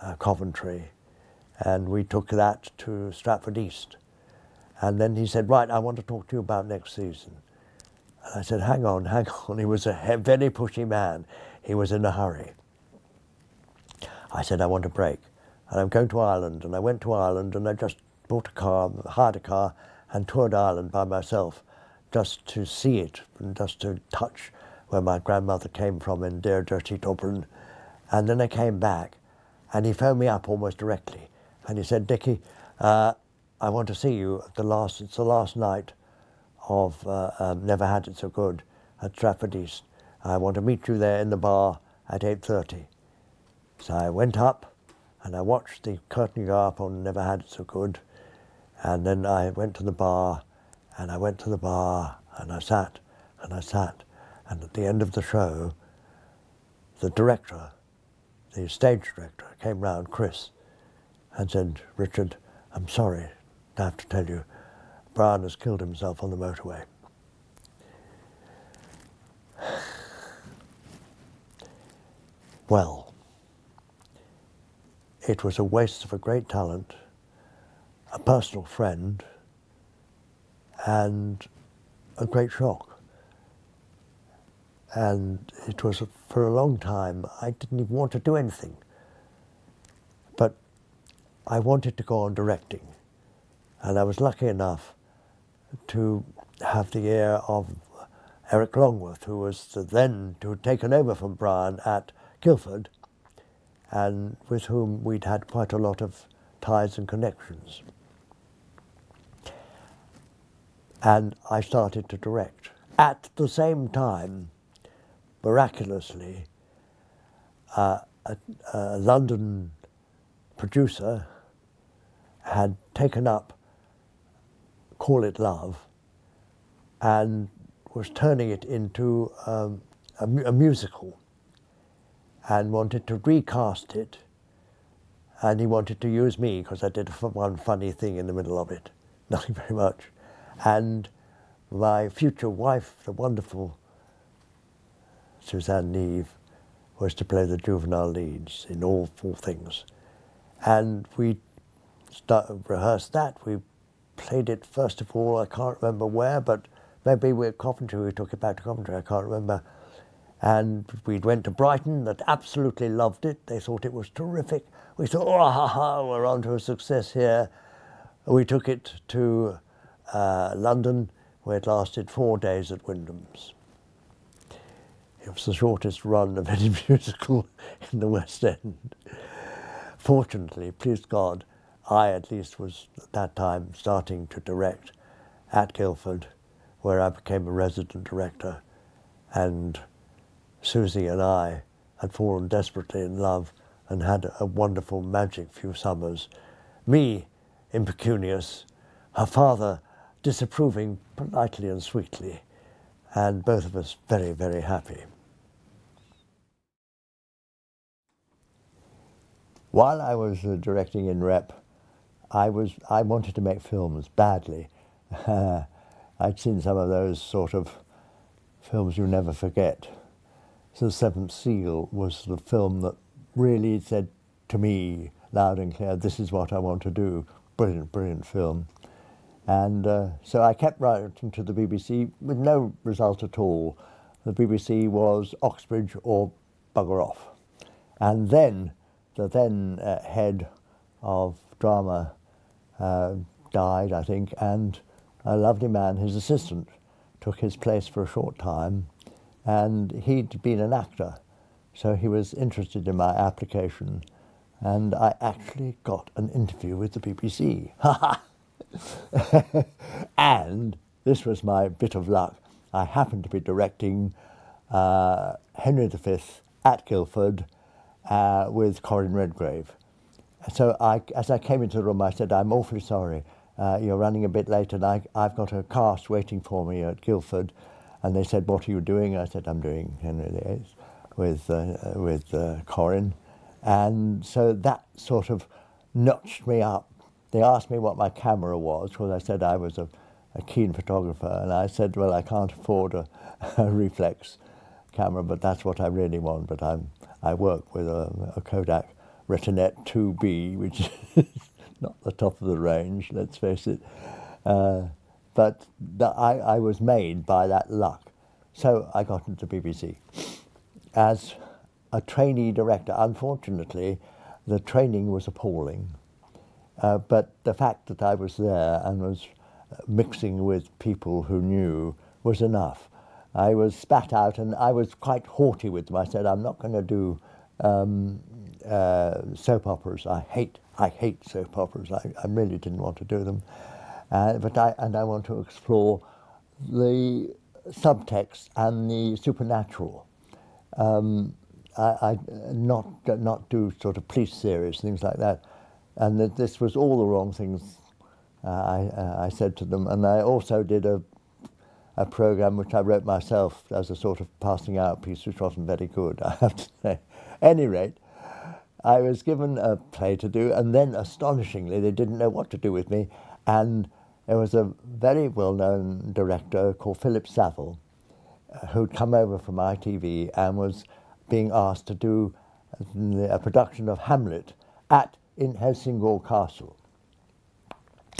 uh, Coventry. And we took that to Stratford East. And then he said, Right, I want to talk to you about next season. And I said, Hang on, *laughs* hang on. He was a very pushy man. He was in a hurry. I said, I want a break. And I'm going to Ireland. And I went to Ireland and I just bought a car, hired a car, and toured Ireland by myself just to see it and just to touch where my grandmother came from in dear dirty Dublin. And then I came back and he phoned me up almost directly. And he said, Dickie, uh, I want to see you at the last, it's the last night of uh, um, Never Had It So Good at Stratford East. I want to meet you there in the bar at 8.30. So I went up and I watched the curtain go up on Never Had It So Good. And then I went to the bar and I went to the bar and I sat and I sat. And at the end of the show, the director, the stage director, came round, Chris, and said, Richard, I'm sorry I have to tell you, Brian has killed himself on the motorway. *sighs* Well, it was a waste of a great talent, a personal friend, and a great shock. And it was for a long time, I didn't even want to do anything. But I wanted to go on directing. And I was lucky enough to have the ear of Eric Longworth, who was the then, who had taken over from Brian at Guildford, and with whom we'd had quite a lot of ties and connections. And I started to direct. At the same time, miraculously, uh, a, a, London producer had taken up Call It Love and was turning it into um, a, a musical and wanted to recast it. And he wanted to use me because I did one funny thing in the middle of it. *laughs* Nothing very much and my future wife, the wonderful Suzanne Neve, was to play the juvenile leads in all four things. And we start, rehearsed that. We played it first of all, I can't remember where, but maybe we at Coventry, we took it back to Coventry, I can't remember. And we went to Brighton, that absolutely loved it. They thought it was terrific. We thought, oh, ha, ha, we're on to a success here. We took it to uh, London, where it lasted four days at Wyndham's. It was the shortest run of any *laughs* musical in the West End. Fortunately, please God, I at least was at that time starting to direct at Guildford, where I became a resident director, and Susie and I had fallen desperately in love and had a wonderful magic few summers. Me, impecunious, her father disapproving politely and sweetly, and both of us very, very happy. While I was uh, directing in rep, I was I wanted to make films badly. *laughs* I'd seen some of those sort of films you never forget. So Seventh Seal was the film that really said to me loud and clear, this is what I want to do. Brilliant, brilliant film. And uh, so I kept writing to the BBC with no result at all. The BBC was Oxbridge or bugger off. And then the then uh, head of drama uh, died, I think, and a lovely man, his assistant, took his place for a short time. And he'd been an actor, so he was interested in my application. And I actually got an interview with the BBC. *laughs* *laughs* and this was my bit of luck. I happened to be directing uh, Henry V at Guildford uh, with Corin Redgrave. So I, as I came into the room, I said, I'm awfully sorry. Uh, you're running a bit late and I, I've got a cast waiting for me at Guildford. And they said, what are you doing? I said, I'm doing Henry VIII with, uh, with uh, Corin. And so that sort of notched me up they asked me what my camera was because I said I was a, a keen photographer, and I said, well, I can't afford a, *laughs* a reflex camera, but that's what I really want. But I'm, I work with a, a Kodak Retinette 2B, which *laughs* is not the top of the range, let's face it. Uh, but the, I, I was made by that luck. So I got into BBC. As a trainee director, unfortunately, the training was appalling. Uh, but the fact that I was there and was mixing with people who knew was enough. I was spat out and I was quite haughty with them. I said, I'm not going to do um, uh, soap operas. I hate, I hate soap operas. I, I really didn't want to do them. Uh, but I, and I want to explore the subtext and the supernatural. Um, I, I not not do sort of police series things like that, and that this was all the wrong things. Uh, I, uh, I said to them, and I also did a a program which I wrote myself as a sort of passing out piece, which wasn't very good, *laughs* I have to say. any rate, I was given a play to do, and then astonishingly, they didn't know what to do with me, and there was a very well-known director called Philip Saville, uh, who'd come over from ITV and was being asked to do a production of Hamlet at in Helsingør Castle.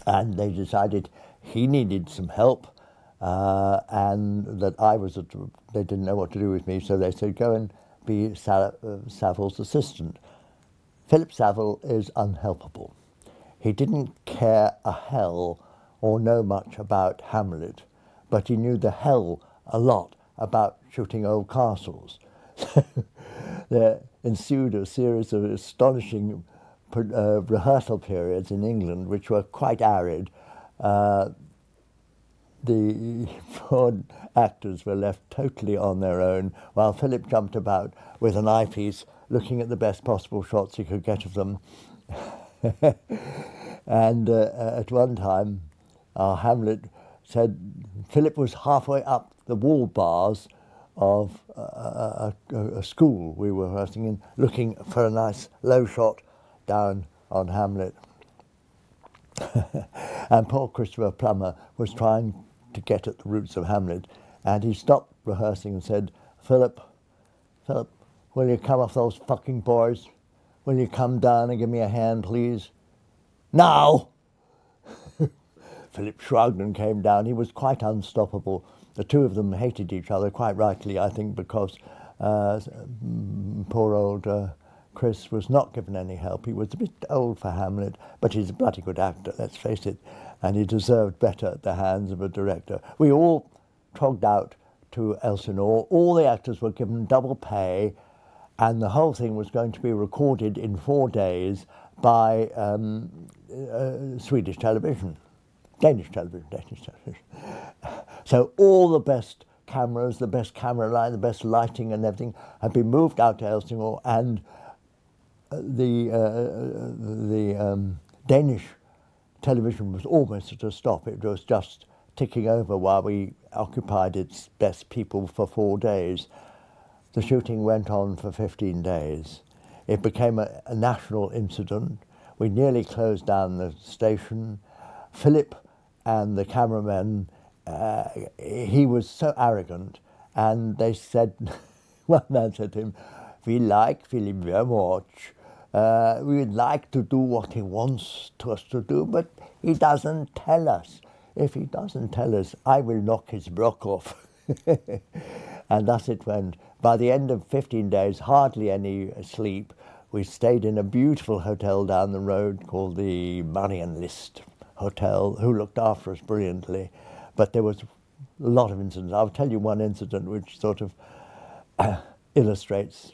And they decided he needed some help uh, and that I was, a, they didn't know what to do with me, so they said, go and be uh, Saville's assistant. Philip Saville is unhelpable. He didn't care a hell or know much about Hamlet, but he knew the hell a lot about shooting old castles. *laughs* there ensued a series of astonishing uh, rehearsal periods in England, which were quite arid. Uh, the *laughs* four actors were left totally on their own, while Philip jumped about with an eyepiece, looking at the best possible shots he could get of them. *laughs* and uh, at one time, our Hamlet said Philip was halfway up the wall bars of a, a, a, school we were rehearsing in, looking for a nice low shot down on Hamlet. *laughs* and poor Christopher Plummer was trying to get at the roots of Hamlet, and he stopped rehearsing and said, Philip, Philip, will you come off those fucking boards? Will you come down and give me a hand, please? Now! *laughs* Philip shrugged and came down. He was quite unstoppable. The two of them hated each other, quite rightly, I think, because uh, poor old uh, Chris was not given any help. He was a bit old for Hamlet, but he's a bloody good actor, let's face it, and he deserved better at the hands of a director. We all trogged out to Elsinore. All the actors were given double pay, and the whole thing was going to be recorded in four days by um, uh, Swedish television. Danish television, Danish television. So all the best cameras, the best camera line, the best lighting and everything had been moved out to Elsinore and the, uh, uh, the um, Danish television was almost at a stop. It was just ticking over while we occupied its best people for four days. The shooting went on for 15 days. It became a, a national incident. We nearly closed down the station. Philip and the cameraman, uh, he was so arrogant, and they said, *laughs* one man said to him, we like Philip very much. Uh, we'd like to do what he wants to us to do, but he doesn't tell us. If he doesn't tell us, I will knock his block off. *laughs* and thus it went. By the end of 15 days, hardly any sleep. We stayed in a beautiful hotel down the road called the Marienlyst hotel who looked after us brilliantly. But there was a lot of incidents. I'll tell you one incident which sort of *coughs* illustrates.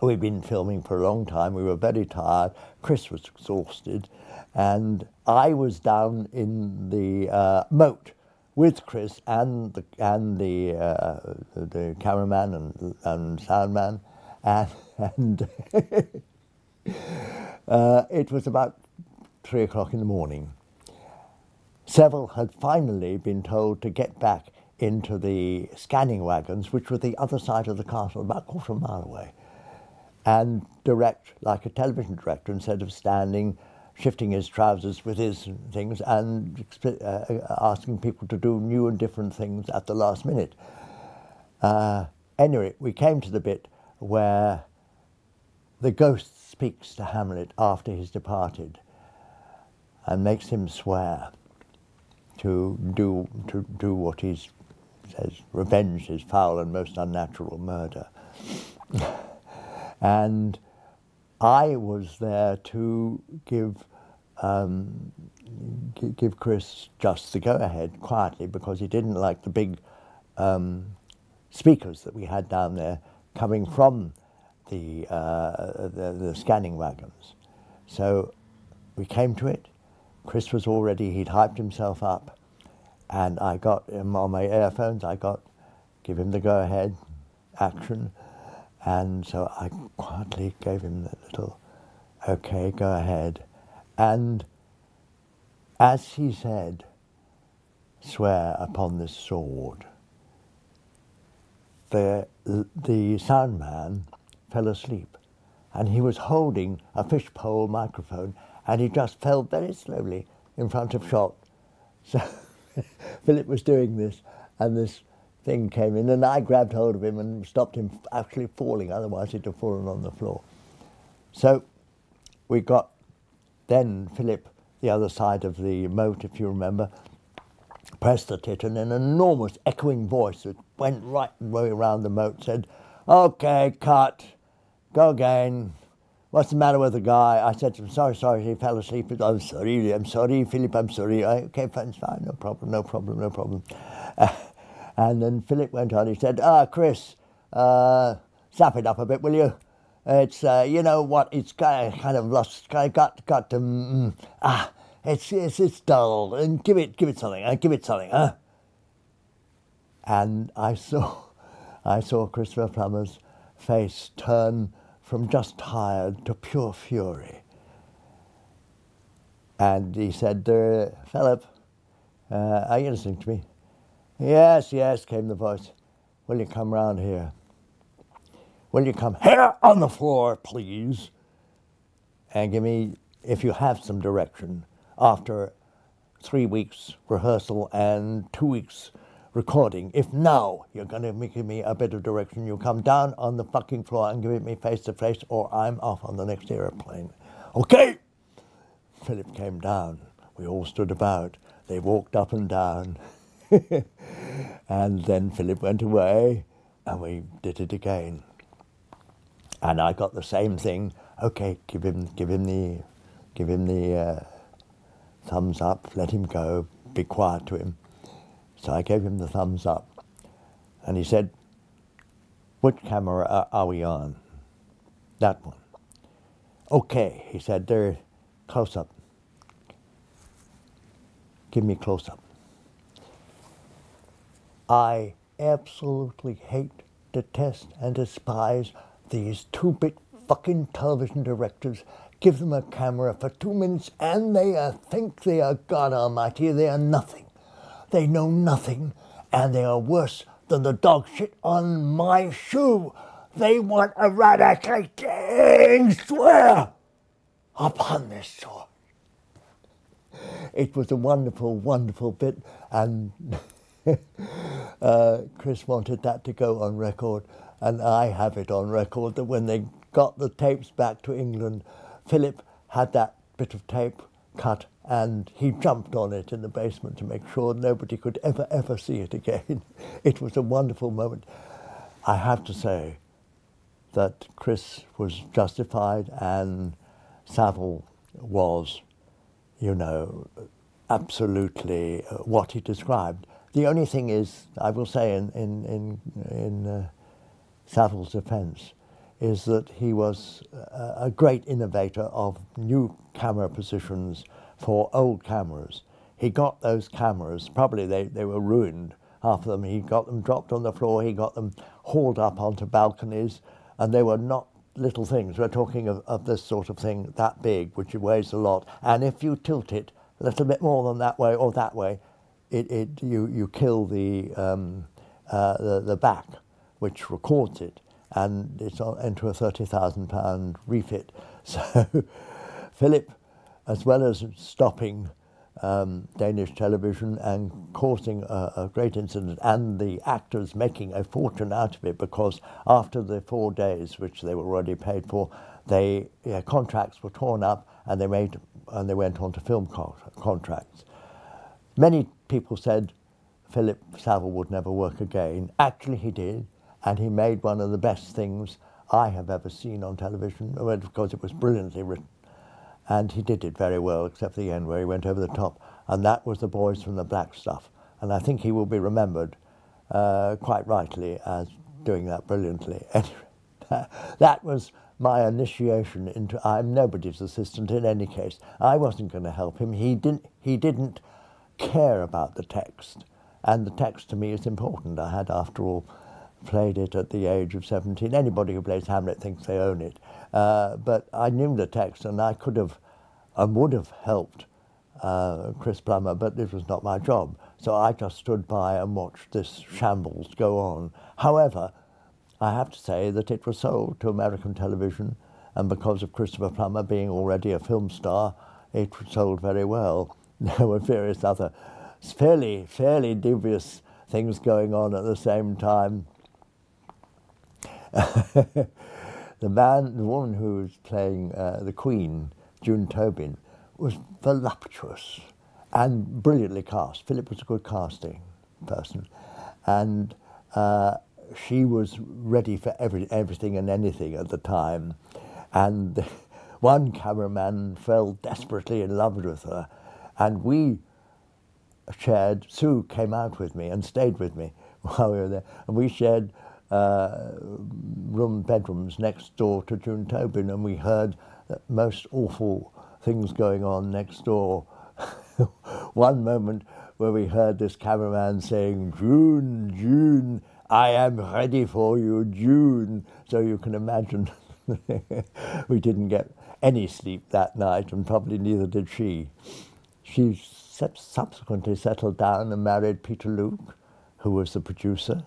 We'd been filming for a long time. We were very tired. Chris was exhausted. And I was down in the uh, moat with Chris and the, and the, uh, the cameraman and, and soundman. And, and *laughs* uh, it was about three o'clock in the morning. Saville had finally been told to get back into the scanning wagons, which were the other side of the castle, about a quarter of a mile away, and direct like a television director instead of standing shifting his trousers with his things and uh, asking people to do new and different things at the last minute. Uh, anyway, we came to the bit where the ghost speaks to Hamlet after he's departed and makes him swear to do, to do what he says, revenge his foul and most unnatural murder. *laughs* and I was there to give um, give Chris just the go ahead quietly because he didn't like the big um, speakers that we had down there coming from the, uh, the, the scanning wagons. So we came to it. Chris was already, he'd hyped himself up, and I got him on my earphones, I got, give him the go ahead, action, and so I quietly gave him the little, okay, go ahead. And as he said, swear upon this sword, the, the sound man fell asleep and he was holding a fishpole microphone and he just fell very slowly in front of shot. So *laughs* Philip was doing this and this thing came in and I grabbed hold of him and stopped him actually falling, otherwise he'd have fallen on the floor. So we got then Philip, the other side of the moat, if you remember, pressed the tit and an enormous echoing voice that went right way around the moat said, Okay, cut, go again. What's the matter with the guy? I said to him, sorry, sorry, he fell asleep. I'm sorry, I'm sorry, Philip, I'm sorry. I, okay, fine, fine, no problem, no problem, no problem. Uh, *laughs* and then Philip went on, he said, ah, Chris, uh, zap it up a bit, will you? It's, uh, you know what, it's kind of, lost, kind got, got to, mm, ah, it's, it's, it's dull, and give it, give it something, uh, give it something, huh? And I saw, *laughs* I saw Christopher Plummer's face turn from just tired to pure fury. And he said, uh, Philip, uh, are you listening to me? Yes, yes, came the voice. Will you come round here? Will you come here on the floor, please? And give me, if you have some direction, after three weeks rehearsal and two weeks recording. If now you're going to give me a bit of direction, you come down on the fucking floor and give it me face to face, or I'm off on the next aeroplane. Okay. Philip came down. We all stood about. They walked up and down. *laughs* *laughs* and then Philip went away, and we did it again. And I got the same thing. Okay, give him, give him the, give him the uh, thumbs up. Let him go. Be quiet to him. So I gave him the thumbs up. And he said, Which camera are, we on? That one. Okay, he said, they're close up. Give me close up. I absolutely hate, detest, and despise these two bit fucking television directors. Give them a camera for two minutes and they uh, think they are God Almighty. They are nothing. They know nothing, and they are worse than the dog shit on my shoe. They want eradicating swear upon this sword. It was a wonderful, wonderful bit, and *laughs* *laughs* uh, Chris wanted that to go on record, and I have it on record that when they got the tapes back to England, Philip had that bit of tape cut and he jumped on it in the basement to make sure nobody could ever, ever see it again. *laughs* It was a wonderful moment. I have to say that Chris was justified and Saville was, you know, absolutely uh, what he described. The only thing is, I will say in, in, in, in uh, defense, is that he was a, a great innovator of new camera positions for old cameras. He got those cameras, probably they, they were ruined, half of them. He got them dropped on the floor, he got them hauled up onto balconies, and they were not little things. We're talking of, of this sort of thing that big, which weighs a lot. And if you tilt it a little bit more than that way or that way, it, it, you, you kill the, um, uh, the, the back, which records it. And it's on, into a £30,000 refit. *laughs* So Philip as well as stopping um, Danish television and causing a, a, great incident, and the actors making a fortune out of it because after the four days, which they were already paid for, yeah, contracts were torn up and they made and they went on to film co- contracts. Many people said Philip Saville would never work again. Actually, he did, and he made one of the best things I have ever seen on television, Of course, it was brilliantly written. And he did it very well, except the end where he went over the top. And that was The Boys from the Black Stuff. And I think he will be remembered uh, quite rightly as doing that brilliantly. *laughs* Anyway, that was my initiation into. I'm nobody's assistant in any case. I wasn't going to help him. He didn't. He didn't care about the text, and the text to me is important. I had, after all, played it at the age of 17. Anybody who plays Hamlet thinks they own it. Uh, but I knew the text, and I could have and would have helped uh, Chris Plummer, but this was not my job. So I just stood by and watched this shambles go on. However, I have to say that it was sold to American television, and because of Christopher Plummer being already a film star, it was sold very well. *laughs* There were various other fairly, fairly dubious things going on at the same time. *laughs* the man, the woman who was playing uh, the Queen, June Tobin, was voluptuous and brilliantly cast. Philip was a good casting person, and uh, she was ready for every, everything and anything at the time. And *laughs* one cameraman fell desperately in love with her, and we shared. Sue came out with me and stayed with me *laughs* while we were there, and we shared uh, room bedrooms next door to June Tobin, and we heard the most awful things going on next door. *laughs* One moment where we heard this cameraman saying, June, June, I am ready for you, June. So you can imagine *laughs* we didn't get any sleep that night, and probably neither did she. She subsequently settled down and married Peter Luke, who was the producer,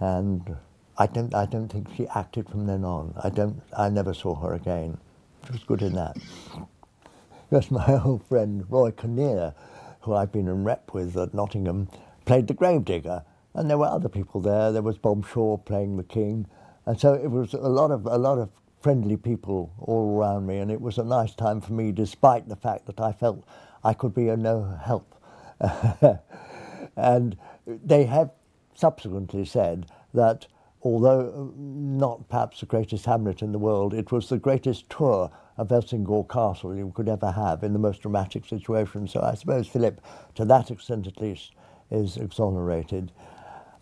and I don't, I don't think she acted from then on. I, don't, I never saw her again. She was good in that. Yes, my *laughs* old friend Roy Kinnear, who I've been in rep with at Nottingham, played the gravedigger, and there were other people there. There was Bob Shaw playing the king, and so it was a lot of a lot of friendly people all around me, and it was a nice time for me, despite the fact that I felt I could be of no help. *laughs* and they have subsequently said that although uh, not perhaps the greatest Hamlet in the world, it was the greatest tour of Elsinore Castle you could ever have in the most dramatic situation. So I suppose Philip, to that extent at least, is exonerated.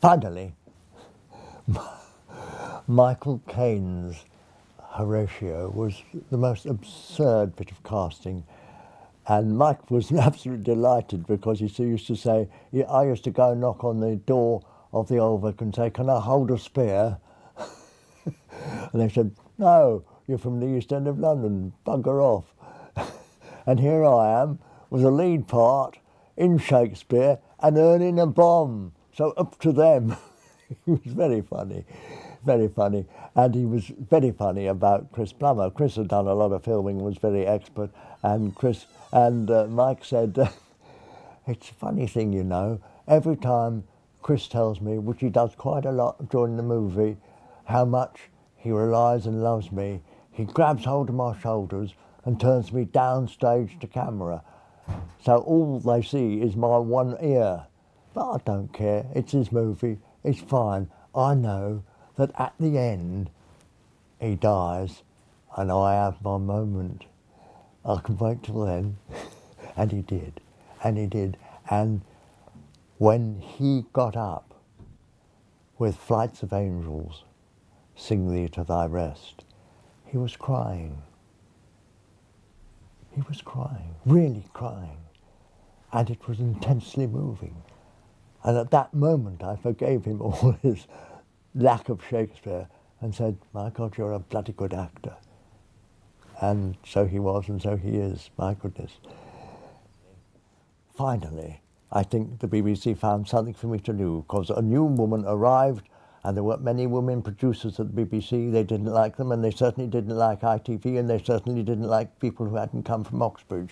Finally, *laughs* Michael Caine's Horatio was the most absurd bit of casting. And Mike was *laughs* absolutely delighted because he used to say, I used to go knock on the door of the old vicar and say, Can I hold a spear? *laughs* and they said, No, you're from the East End of London, bugger off. *laughs* and here I am with a lead part in Shakespeare and earning a bomb. So up to them. it was very funny, very funny. And he was very funny about Chris Plummer. Chris had done a lot of filming, was very expert. And Chris and uh, Mike said, *laughs* It's a funny thing, you know. Every time Chris tells me, which he does quite a lot during the movie, how much he relies and loves me. He grabs hold of my shoulders and turns me downstage to camera. So all they see is my one ear. But I don't care. It's his movie. It's fine. I know that at the end, he dies and I have my moment. I can wait till then. *laughs* and he did. And he did. And when he got up with flights of angels, sing thee to thy rest, he was crying. He was crying, really crying. And it was intensely moving. And at that moment, I forgave him *laughs* all his lack of Shakespeare and said, My God, you're a bloody good actor. And so he was, and so he is, my goodness. Finally, I think the BBC found something for me to do because a new woman arrived and there weren't many women producers at the BBC. They didn't like them, and they certainly didn't like ITV, and they certainly didn't like people who hadn't come from Oxbridge.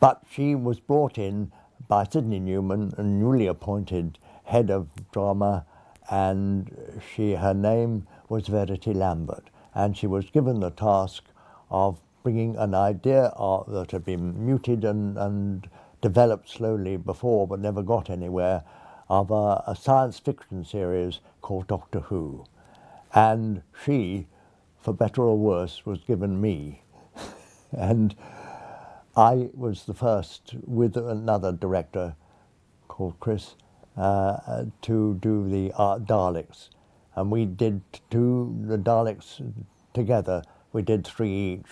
But she was brought in by Sydney Newman, a newly appointed head of drama, and she her name was Verity Lambert, and she was given the task of bringing an idea of, that had been muted and, and developed slowly before but never got anywhere of a, a science fiction series called Doctor Who. And she, for better or worse, was given me. *laughs* and I was the first, with another director called Chris, uh, to do the uh, Daleks. And we did two, the Daleks together, we did three each.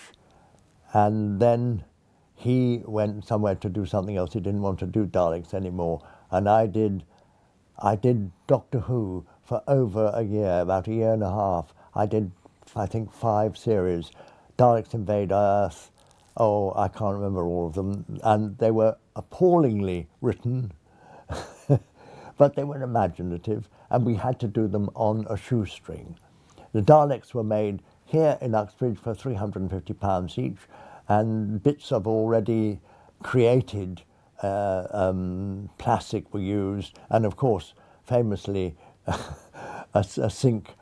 And then he went somewhere to do something else. He didn't want to do Daleks anymore. And I did, I did Doctor Who for over a year, about a year and a half. I did, I think, five series. Daleks Invade Earth, oh, I can't remember all of them, and they were appallingly written, but they were imaginative, and we had to do them on a shoestring. The Daleks were made here in Uxbridge for £350 each, and bits of already created uh, um, plastic were used, and of course, famously, *laughs* a, a, sink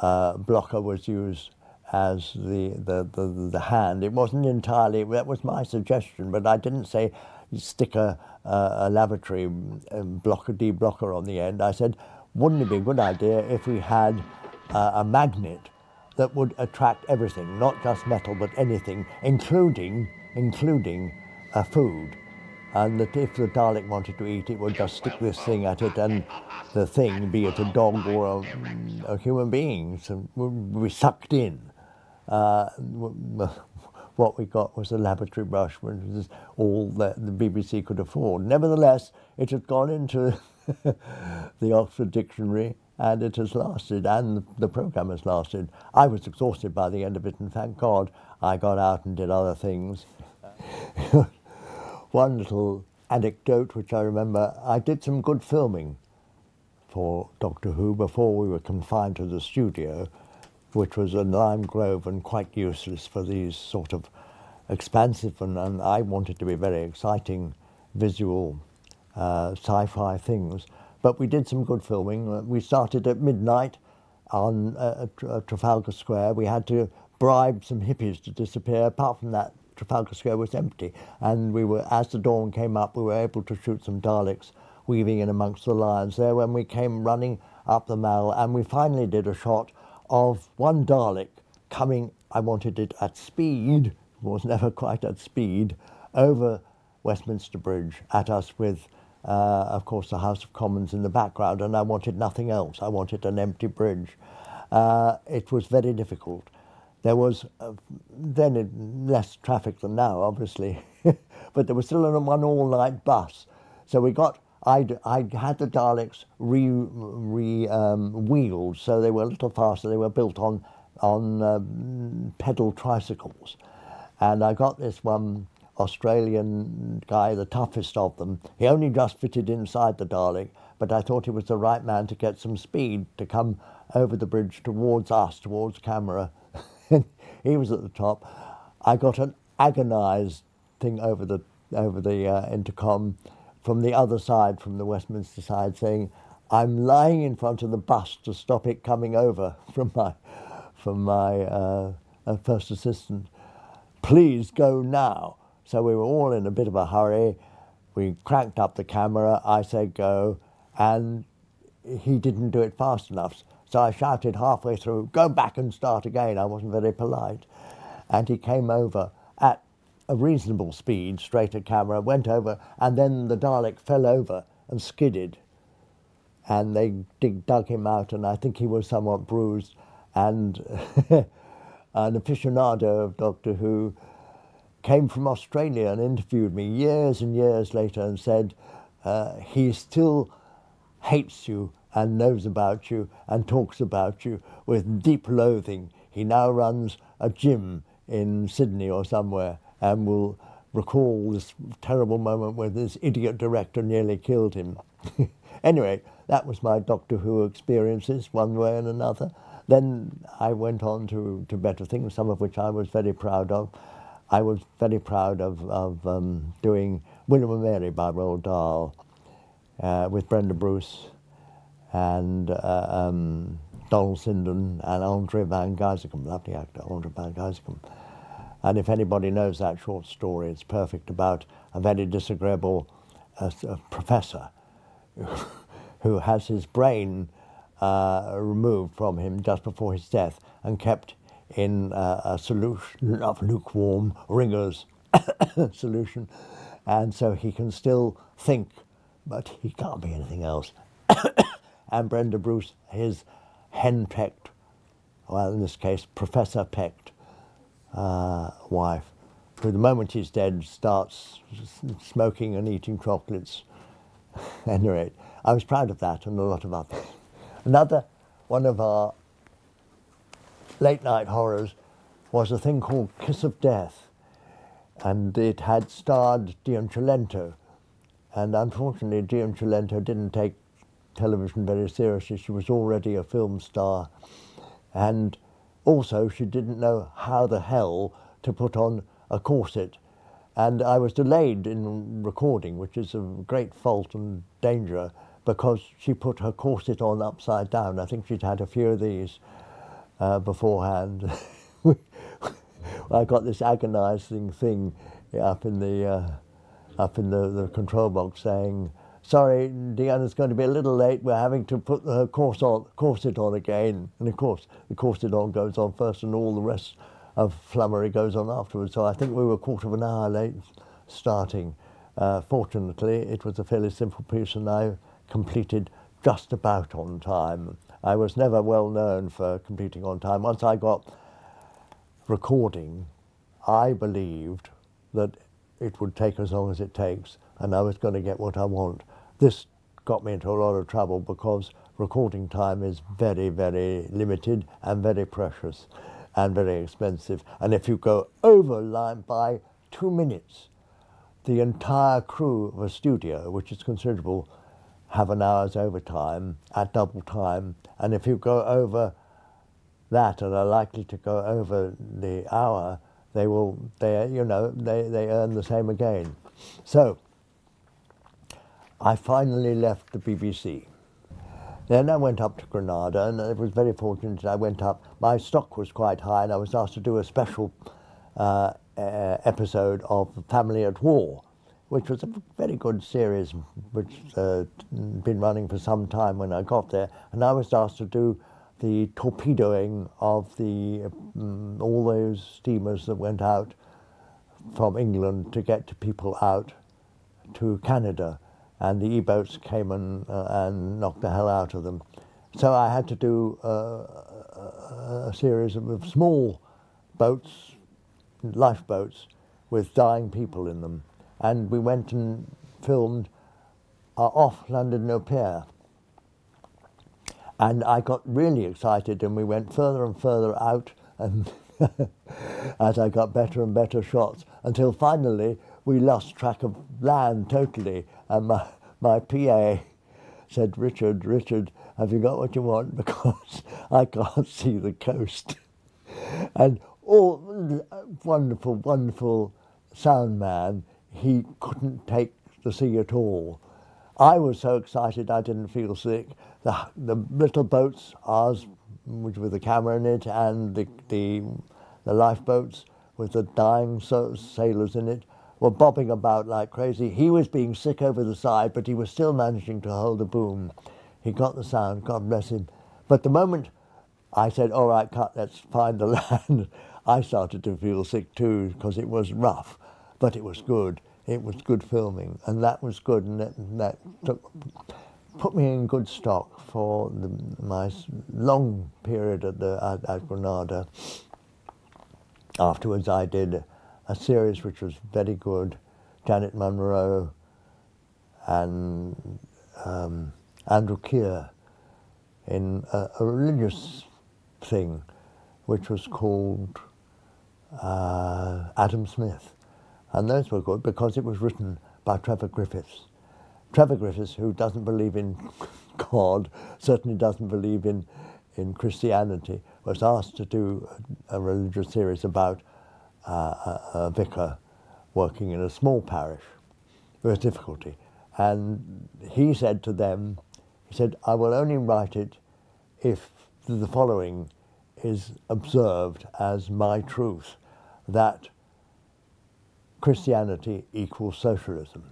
uh, blocker was used as the, the, the, the, hand. It wasn't entirely, that was my suggestion, but I didn't say stick a, a, a lavatory um, blocker, deblocker on the end. I said, wouldn't it be a good idea if we had a magnet that would attract everything, not just metal, but anything, including, including uh, food. And that if the Dalek wanted to eat, it would just stick this thing at it, and the thing, be it a dog or a, a human being, would be sucked in. Uh, what we got was a lavatory brush, which was all that the BBC could afford. Nevertheless, it had gone into *laughs* the Oxford Dictionary and it has lasted, and the program has lasted. I was exhausted by the end of it, and thank God I got out and did other things. *laughs* One little anecdote which I remember I did some good filming for Doctor Who before we were confined to the studio which was a Lime Grove and quite useless for these sort of expansive and, and I wanted to be very exciting visual uh, sci-fi things. But we did some good filming. Uh, we started at midnight on uh, uh, Trafalgar Square. We had to bribe some hippies to disappear. Apart from that, Trafalgar Square was empty. And we were, as the dawn came up, we were able to shoot some Daleks weaving in amongst the lions there when we came running up the Mall. And we finally did a shot of one Dalek coming, I wanted it at speed, was never quite at speed, over Westminster Bridge at us with, uh, of course, the House of Commons in the background, and I wanted nothing else. I wanted an empty bridge. Uh, it was very difficult. There was uh, then less traffic than now, obviously, *laughs* but there was still a one all-night bus. So we got I'd, I'd had the Daleks re, re um, wheeled, so they were a little faster. They were built on, on um, pedal tricycles. And I got this one Australian guy, the toughest of them. He only just fitted inside the Dalek, but I thought he was the right man to get some speed to come over the bridge towards us, towards camera. *laughs* he was at the top. I got an agonized thing over the, over the uh, intercom from the other side, from the Westminster side, saying, I'm lying in front of the bus to stop it coming over *laughs* from my, from my uh, uh, first assistant. Please go now. So we were all in a bit of a hurry. We cranked up the camera. I said go, and he didn't do it fast enough. So I shouted halfway through, go back and start again. I wasn't very polite. And he came over a reasonable speed, straight at camera, went over, and then the Dalek fell over and skidded. And they dig, dug him out, and I think he was somewhat bruised. And *laughs* an aficionado of Doctor Who came from Australia and interviewed me years and years later and said uh, he still hates you and knows about you and talks about you with deep loathing. He now runs a gym in Sydney or somewhere and will recall this terrible moment where this idiot director nearly killed him. *laughs* anyway, that was my Doctor Who experiences, one way and another. Then I went on to, to better things, some of which I was very proud of. I was very proud of, of um, doing William and Mary by Roald Dahl uh, with Brenda Bruce and uh, um, Donald Sinden and Andre van Gyseghem, lovely actor, Andre van Gyseghem. And if anybody knows that short story, it's perfect about a very disagreeable uh, professor *laughs* who has his brain uh, removed from him just before his death and kept in uh, a solution of lukewarm Ringer's *coughs* solution. And so he can still think, but he can't be anything else. *coughs* and Brenda Bruce, his henpecked, well, in this case, Professor Pecked uh, wife, who the moment he's dead starts smoking and eating chocolates. *laughs* anyway, I was proud of that and a lot of others. Another one of our late night horrors was a thing called Kiss of Death, and it had starred Dian Cilento. And unfortunately, Dian Cilento didn't take television very seriously. She was already a film star. And also, she didn't know how the hell to put on a corset. And I was delayed in recording, which is a great fault and danger, because she put her corset on upside down. I think she'd had a few of these uh, beforehand. *laughs* I got this agonizing thing up in the, uh, up in the, the control box saying, sorry, Deanna's going to be a little late. We're having to put her corset on, corset on again. And of course, the corset on goes on first and all the rest of flummery goes on afterwards. So I think we were a quarter of an hour late starting. Uh, fortunately, it was a fairly simple piece and I completed just about on time. I was never well known for completing on time. Once I got recording, I believed that it would take as long as it takes and I was going to get what I want. This got me into a lot of trouble because recording time is very, very limited and very precious and very expensive. And if you go over line by two minutes, the entire crew of a studio, which is considerable, have an hour's overtime at double time. And if you go over that and are likely to go over the hour, they will, they, you know, they, they earn the same again. So I finally left the BBC. Then I went up to Granada, and it was very fortunate. I went up. My stock was quite high, and I was asked to do a special uh, uh, episode of Family at War, which was a very good series, which uh, been running for some time when I got there. And I was asked to do the torpedoing of the um, all those steamers that went out from England to get people out to Canada and the E-boats came and, uh, and knocked the hell out of them. So I had to do uh, a, a series of small boats, lifeboats, with dying people in them. And we went and filmed uh, off Llandudno Pier. And I got really excited, and we went further and further out, and *laughs* as I got better and better shots, until finally we lost track of land totally. And my, my PA said, Richard, Richard, have you got what you want? *laughs* Because I can't see the coast. and oh, wonderful, wonderful sound man, he couldn't take the sea at all. I was so excited I didn't feel sick. The, the little boats, ours, which with the camera in it, and the, the, the lifeboats with the dying sailors in it, were bobbing about like crazy. He was being sick over the side, but he was still managing to hold the boom. He got the sound, God bless him. But the moment I said, all right, cut, let's find the *laughs* land, I started to feel sick too because it was rough, but it was good. It was good filming, and that was good, and that, that took, put me in good stock for the, my long period at, the, at, at Granada. Afterwards, I did a series which was very good, Janet Munro and um, Andrew Keir in a, a, religious thing which was called uh, Adam Smith. And those were good because it was written by Trevor Griffiths. Trevor Griffiths, who doesn't believe in God, certainly doesn't believe in, in Christianity, was asked to do a, a religious series about uh, a, vicar working in a small parish with difficulty. And he said to them, he said, I will only write it if the following is observed as my truth, that Christianity equals socialism.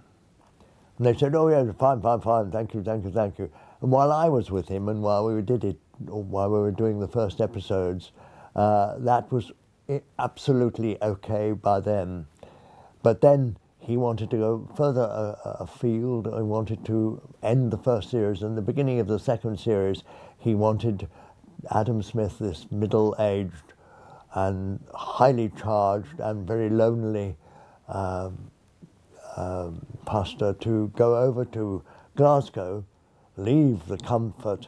And they said, oh yeah, fine, fine, fine, thank you, thank you, thank you. And while I was with him and while we did it, or while we were doing the first episodes, uh, that was absolutely okay by them. But then he wanted to go further uh, afield and wanted to end the first series. and the beginning of the second series, he wanted Adam Smith, this middle aged and highly charged and very lonely um, um, pastor, to go over to Glasgow, leave the comfort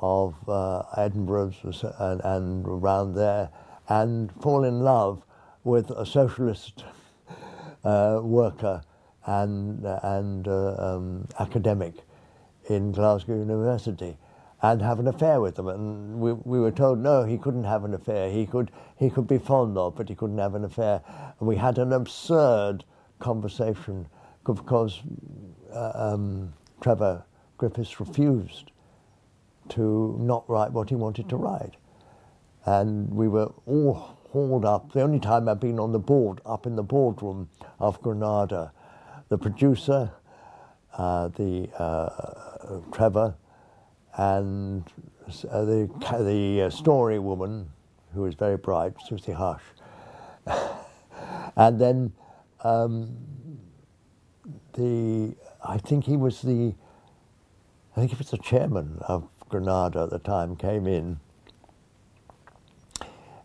of uh, Edinburgh and, and around there, and fall in love with a socialist uh, worker and, and uh, um, academic in Glasgow University and have an affair with them. And we, we were told, no, he couldn't have an affair. He could, he could be fond of, but he couldn't have an affair. And we had an absurd conversation because uh, um, Trevor Griffiths refused to not write what he wanted to write. And we were all hauled up. The only time I've been on the board, up in the boardroom of Granada, the producer, uh, the uh, Trevor, and uh, the the uh, story woman, who was very bright, Susi Hush, *laughs* and then um, the I think he was the I think he was the chairman of Granada at the time came in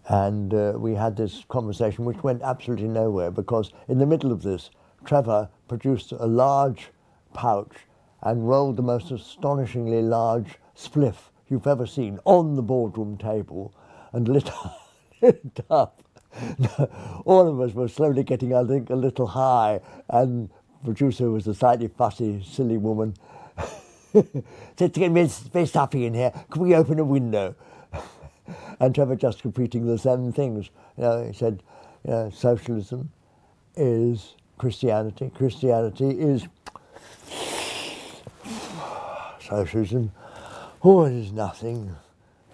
and uh, we had this conversation which went absolutely nowhere because in the middle of this, Trevor produced a large pouch and rolled the most astonishingly large spliff you've ever seen on the boardroom table and lit, *laughs* it up. *laughs* All of us were slowly getting, I think, a little high, and producer was a slightly fussy, silly woman. *laughs* Said, it's getting very stuffy in here. Can we open a window? And Trevor just repeating the same things. You know, he said, you know, socialism is Christianity. Christianity is socialism. Oh, it is nothing,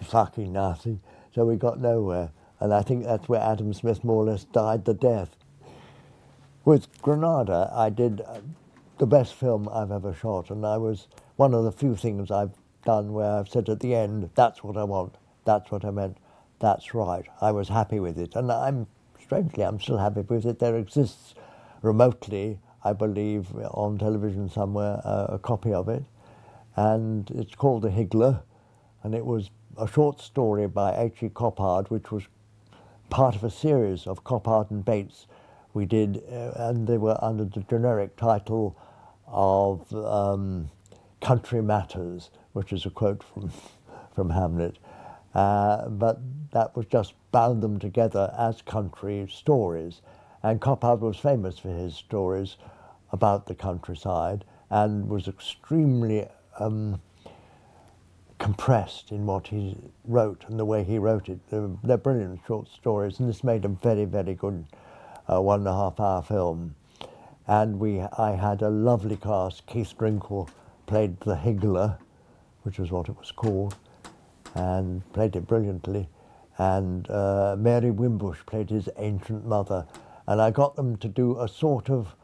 fucking nothing. So we got nowhere. And I think that's where Adam Smith more or less died the death. With Granada, I did uh, the best film I've ever shot, and I was one of the few things I've done where I've said at the end, that's what I want. That's what I meant. That's right. I was happy with it. And I'm, strangely, I'm still happy with it. There exists remotely, I believe, on television somewhere, uh, a copy of it. And it's called The Higgler. And it was a short story by H.E. Coppard, which was part of a series of Coppard and Bates we did, uh, and they were under the generic title of um, Country Matters, which is a quote from, *laughs* from Hamlet. Uh, but that was just bound them together as country stories. And Coppard was famous for his stories about the countryside and was extremely um, compressed in what he wrote and the way he wrote it. They're, they're brilliant short stories, and this made a very, very good uh, one and a half hour film. And we, I had a lovely cast. Keith Drinkel played the Higgler, which was what it was called and played it brilliantly. And uh, Mary Wimbush played his ancient mother. And I got them to do a sort of,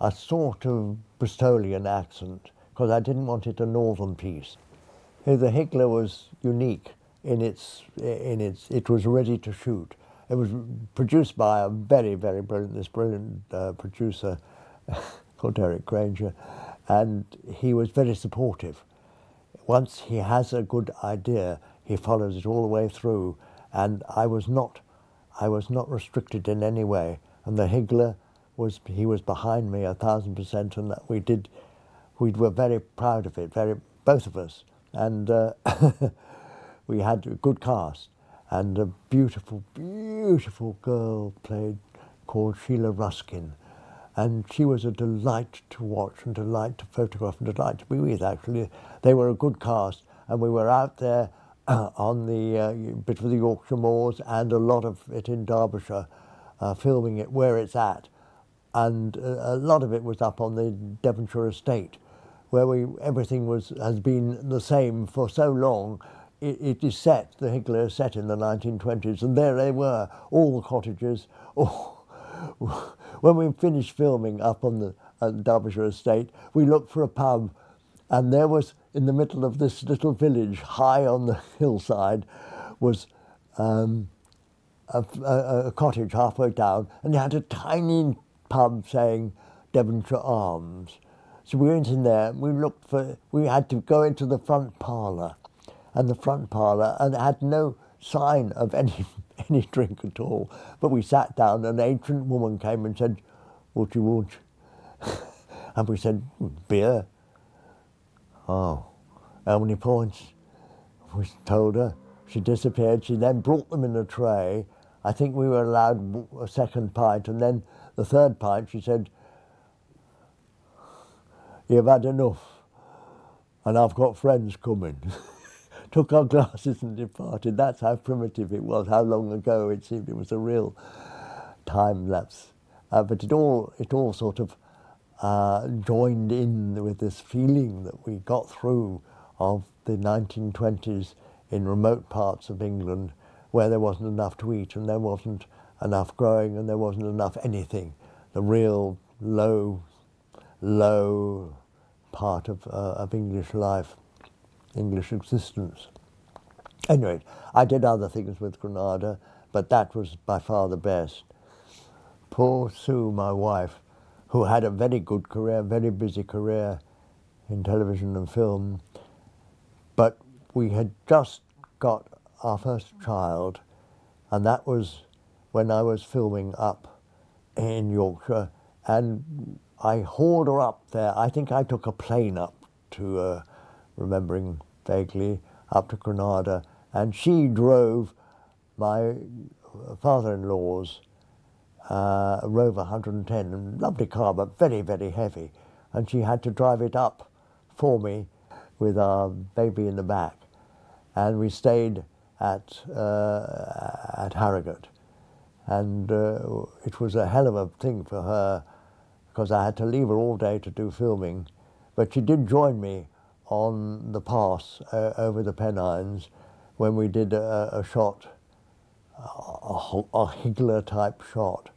a sort of Bristolian accent because I didn't want it a northern piece. The Higgler was unique in its, in its, it was ready to shoot. It was produced by a very, very brilliant, this brilliant uh, producer *laughs* called Derek Granger, and he was very supportive. Once he has a good idea, he follows it all the way through. And I was not, I was not restricted in any way. And the Higgler was, he was behind me a thousand percent, and that we did, we were very proud of it, very, both of us. And uh, *laughs* we had a good cast, and a beautiful, beautiful girl played called Sheila Ruskin, and she was a delight to watch and delight to photograph and delight to be with. Actually, they were a good cast, and we were out there on the uh, bit of the Yorkshire moors and a lot of it in Derbyshire, uh, filming it where it's at, and uh, a lot of it was up on the Devonshire estate, where we everything was has been the same for so long. It, it is set, the Higgler is set in the 1920s, and there they were, all the cottages. *laughs* Oh, when we finished filming up on the uh, Derbyshire estate, we looked for a pub, and there was in the middle of this little village, high on the hillside, was um, a, a, a, cottage halfway down, and it had a tiny pub saying Devonshire Arms. So we went in there. We looked for. We had to go into the front parlour, and the front parlour, and it had no sign of any *laughs* any drink at all. But we sat down, and an ancient woman came and said, "What do you want?" *laughs* and we said, "Beer." Oh, how many points? We told her. She disappeared. She then brought them in a tray. I think we were allowed a second pint, and then the third pint, she said, You've had enough, and I've got friends coming. *laughs* Took our glasses and departed. That's how primitive it was, how long ago it seemed. It was a real time lapse. Uh, but it all, it all sort of uh, joined in with this feeling that we got through of the 1920s in remote parts of England where there wasn't enough to eat and there wasn't enough growing and there wasn't enough anything. The real low, low part of, uh, of English life, English existence. Anyway, I did other things with Granada, but that was by far the best. Poor Sue, my wife, who had a very good career, very busy career in television and film. But we had just got our first child, and that was when I was filming up in Yorkshire, and I hauled her up there. I think I took a plane up to, uh, remembering vaguely, up to Granada, and she drove my father-in-law's uh, Rover 110, lovely car, but very, very heavy. And she had to drive it up for me with our baby in the back. And we stayed at, uh, at Harrogate. And uh, it was a hell of a thing for her because I had to leave her all day to do filming. But she did join me on the pass uh, over the Pennines when we did a, a shot a, a Higgler type shot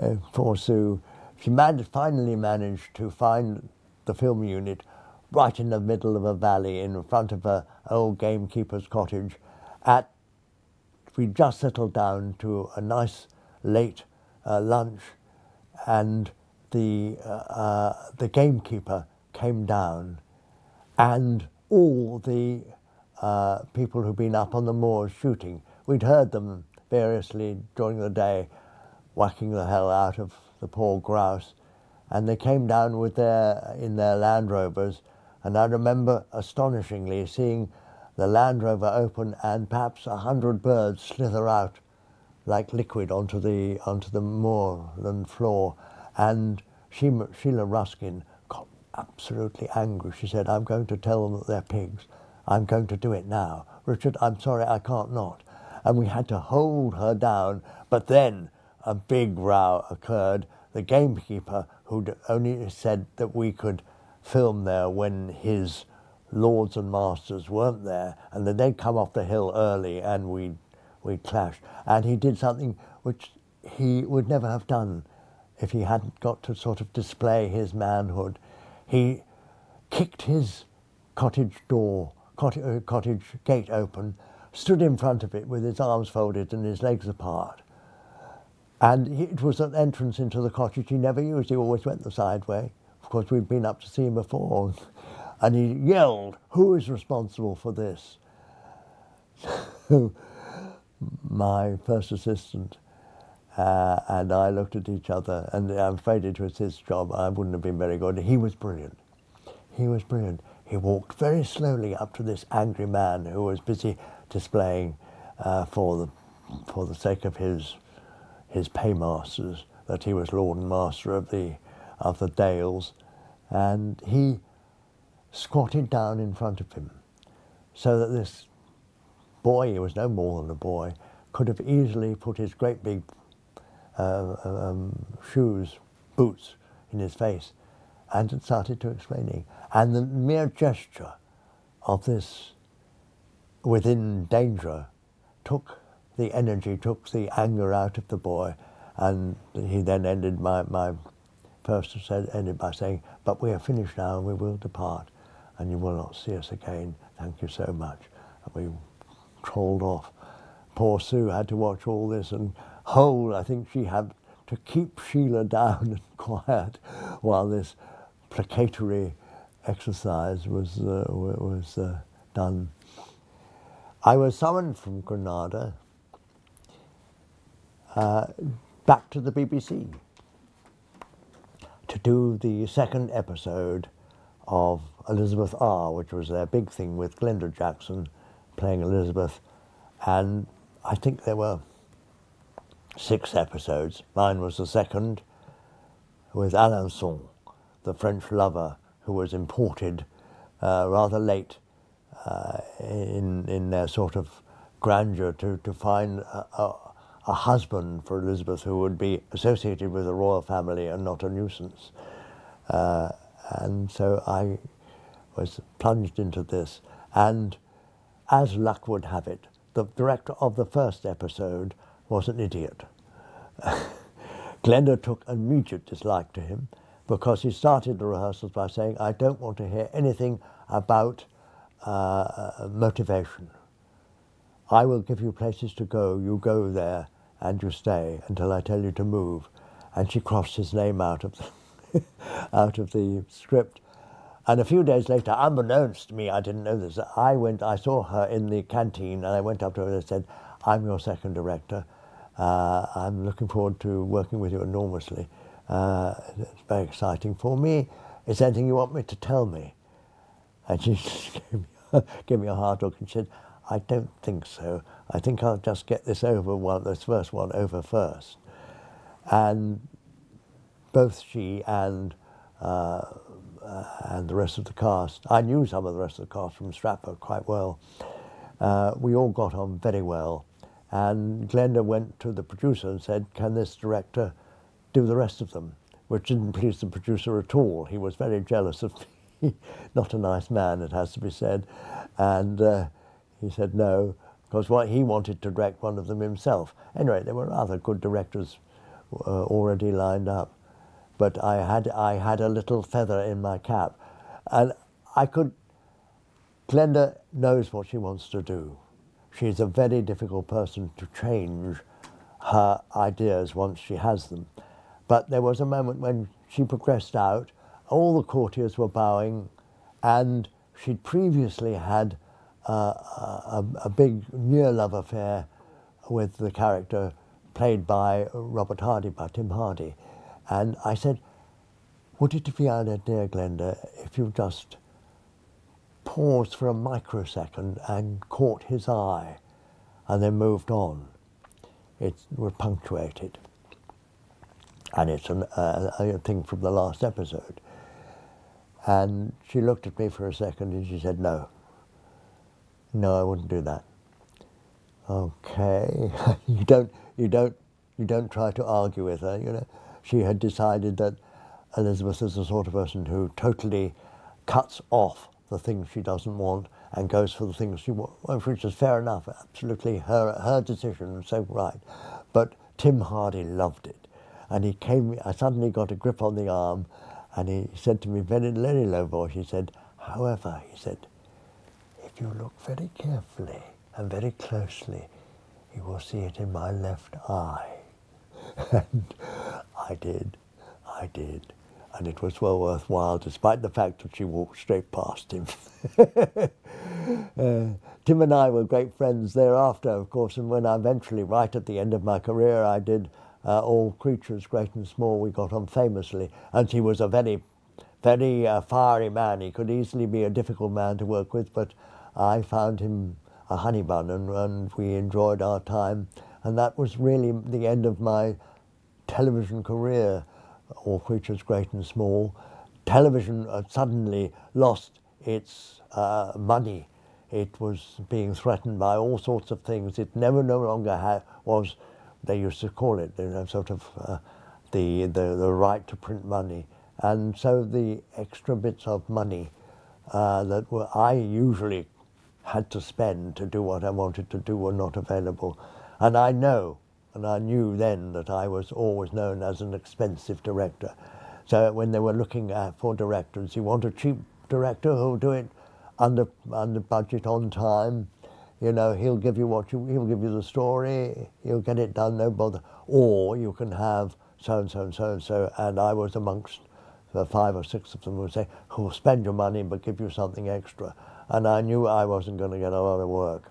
uh, for Sue. She man finally managed to find the film unit right in the middle of a valley in front of a old gamekeeper's cottage at we just settled down to a nice late uh, lunch and the uh, uh, the gamekeeper came down and all the uh, people who'd been up on the moors shooting We'd heard them variously during the day whacking the hell out of the poor grouse. And they came down with their, in their Land Rovers. And I remember astonishingly seeing the Land Rover open and perhaps a hundred birds slither out like liquid onto the, onto the moorland floor. And Sheila, Sheila Ruskin got absolutely angry. She said, I'm going to tell them that they're pigs. I'm going to do it now. Richard, I'm sorry, I can't not and we had to hold her down. But then a big row occurred. The gamekeeper, who'd only said that we could film there when his lords and masters weren't there, and that they'd come off the hill early and we'd, we'd clash. And he did something which he would never have done if he hadn't got to sort of display his manhood. He kicked his cottage door, cottage, uh, cottage gate open, stood in front of it with his arms folded and his legs apart. And it was an entrance into the cottage he never used. He always went the side way. Of course, we'd been up to see him before. And he yelled, Who is responsible for this? *laughs* My first assistant uh, and I looked at each other, and I'm afraid it was his job. I wouldn't have been very good. He was brilliant. He was brilliant. He walked very slowly up to this angry man who was busy displaying uh, for the for the sake of his his paymasters that he was lord and master of the of the Dales, and he squatted down in front of him, so that this boy, he was no more than a boy, could have easily put his great big uh, um, shoes, boots in his face, and had started to explaining. And the mere gesture of this within danger took the energy, took the anger out of the boy, and he then ended my, my first said ended by saying, But we are finished now and we will depart, and you will not see us again. Thank you so much. And we crawled off. Poor Sue had to watch all this and hold, I think she had to keep Sheila down *laughs* and quiet while this placatory exercise was, uh, was uh, done. I was summoned from Granada uh, back to the BBC to do the second episode of Elizabeth R, which was their big thing with Glenda Jackson playing Elizabeth. And I think there were six episodes. Mine was the second with Alençon, the French lover who was imported uh, rather late uh, in, in their sort of grandeur to, to find a, a, a, husband for Elizabeth who would be associated with the royal family and not a nuisance. Uh, and so I was plunged into this. And as luck would have it, the director of the first episode was an idiot. *laughs* Glenda took immediate dislike to him because he started the rehearsals by saying, I don't want to hear anything about uh, motivation. I will give you places to go, you go there and you stay until I tell you to move. And she crossed his name out of the, *laughs* out of the script. And a few days later, unbeknownst to me, I didn't know this, I went, I saw her in the canteen and I went up to her and said, I'm your second director. Uh, I'm looking forward to working with you enormously. Uh, it's very exciting for me. Is there anything you want me to tell me? And she *laughs* gave me gave me a hard look and said, I don't think so. I think I'll just get this over one, this first one over first. And both she and uh, uh, and the rest of the cast, I knew some of the rest of the cast from Stratford quite well. Uh, we all got on very well. And Glenda went to the producer and said, Can this director do the rest of them? Which didn't please the producer at all. He was very jealous of me. *laughs* not a nice man, it has to be said. And uh, he said no, because what he wanted to direct one of them himself. Anyway, there were other good directors uh, already lined up, but I had I had a little feather in my cap, and I could. Glenda knows what she wants to do. She's a very difficult person to change her ideas once she has them. But there was a moment when she progressed out all the courtiers were bowing, and she'd previously had a, a, big near love affair with the character played by Robert Hardy, by Tim Hardy. And I said, would it be an idea, Glenda, if you just paused for a microsecond and caught his eye and then moved on? It was punctuated. And it's an, uh, a thing from the last episode. And she looked at me for a second and she said, no. No, I wouldn't do that. Okay. *laughs* you don't you don't you don't try to argue with her, you know. She had decided that Elizabeth is the sort of person who totally cuts off the things she doesn't want and goes for the things she wants, which is fair enough, absolutely her her decision and so right. But Tim Hardy loved it. And he came I suddenly got a grip on the arm and he said to me very, very low voice, he said, however, he said, if you look very carefully and very closely, you will see it in my left eye. *laughs* and I did, I did. And it was well worthwhile, despite the fact that she walked straight past him. *laughs* uh, Tim and I were great friends thereafter, of course, and when I eventually, right at the end of my career, I did uh, all creatures, great and small, we got on famously. And he was a very, very uh, fiery man. He could easily be a difficult man to work with, but I found him a honey bun and, and we enjoyed our time. And that was really the end of my television career, all creatures great and small. Television uh, suddenly lost its uh, money. It was being threatened by all sorts of things. It never no longer had, was, they used to call it, you know, sort of uh, the, the, the right to print money. And so the extra bits of money uh, that were, I usually had to spend to do what I wanted to do were not available. And I know, and I knew then that I was always known as an expensive director. So when they were looking uh, for directors, you want a cheap director who'll do it under under budget on time. You know, he'll give you what you he'll give you the story, he'll get it done, no bother. Or you can have so and so and so and so, and I was amongst the five or six of them who would say, who'll spend your money but give you something extra. And I knew I wasn't going to get a lot of work.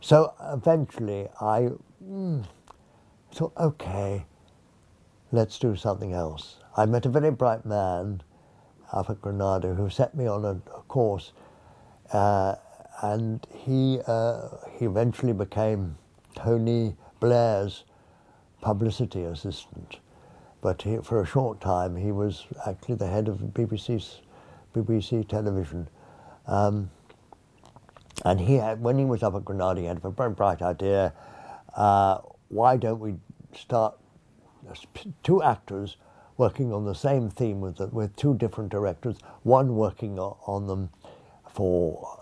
So eventually I mm, thought, okay, let's do something else. I met a very bright man up at Granada who set me on a, course uh, and he, uh, he eventually became Tony Blair's publicity assistant. But he, for a short time, he was actually the head of BBC's, BBC television. Um, and he had, when he was up at Granada, he had a very bright idea. Uh, why don't we start two actors working on the same theme with, the, with two different directors, one working on them for,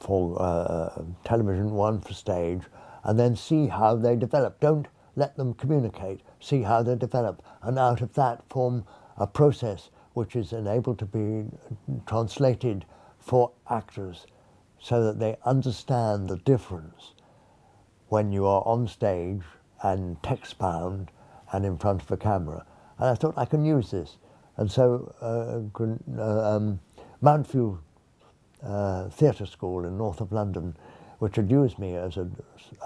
for uh, television, one for stage, and then see how they develop. Don't let them communicate, see how they develop, and out of that form a process which is enabled to be translated for actors so that they understand the difference when you are on stage and text bound and in front of a camera. And I thought I can use this. And so uh, uh, um, uh, Theatre School in north of London, which had used me as a,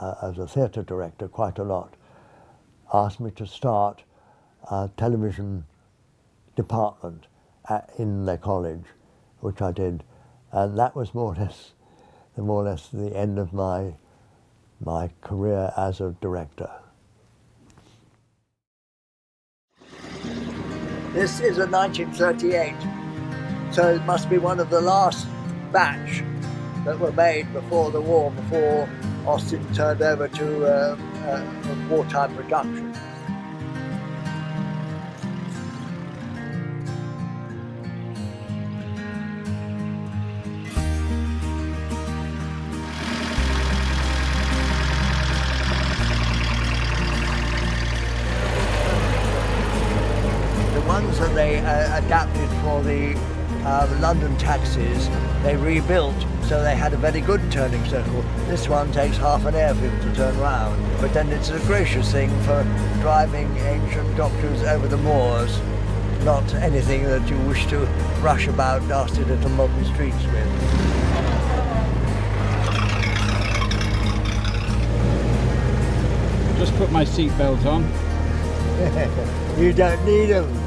uh, as a theatre director quite a lot, asked me to start a television department at, in their college, which I did. And that was more or less, more or less the end of my, my career as a director. This is a 1938, so it must be one of the last batch that were made before the war, before Austin turned over to uh, uh, wartime production. The uh, London taxis, they rebuilt so they had a very good turning circle. This one takes half an airfield to turn round, but then it's a gracious thing for driving ancient doctors over the moors, not anything that you wish to rush about nasty little modern streets with. Just put my seatbelt on. *laughs* you don't need them.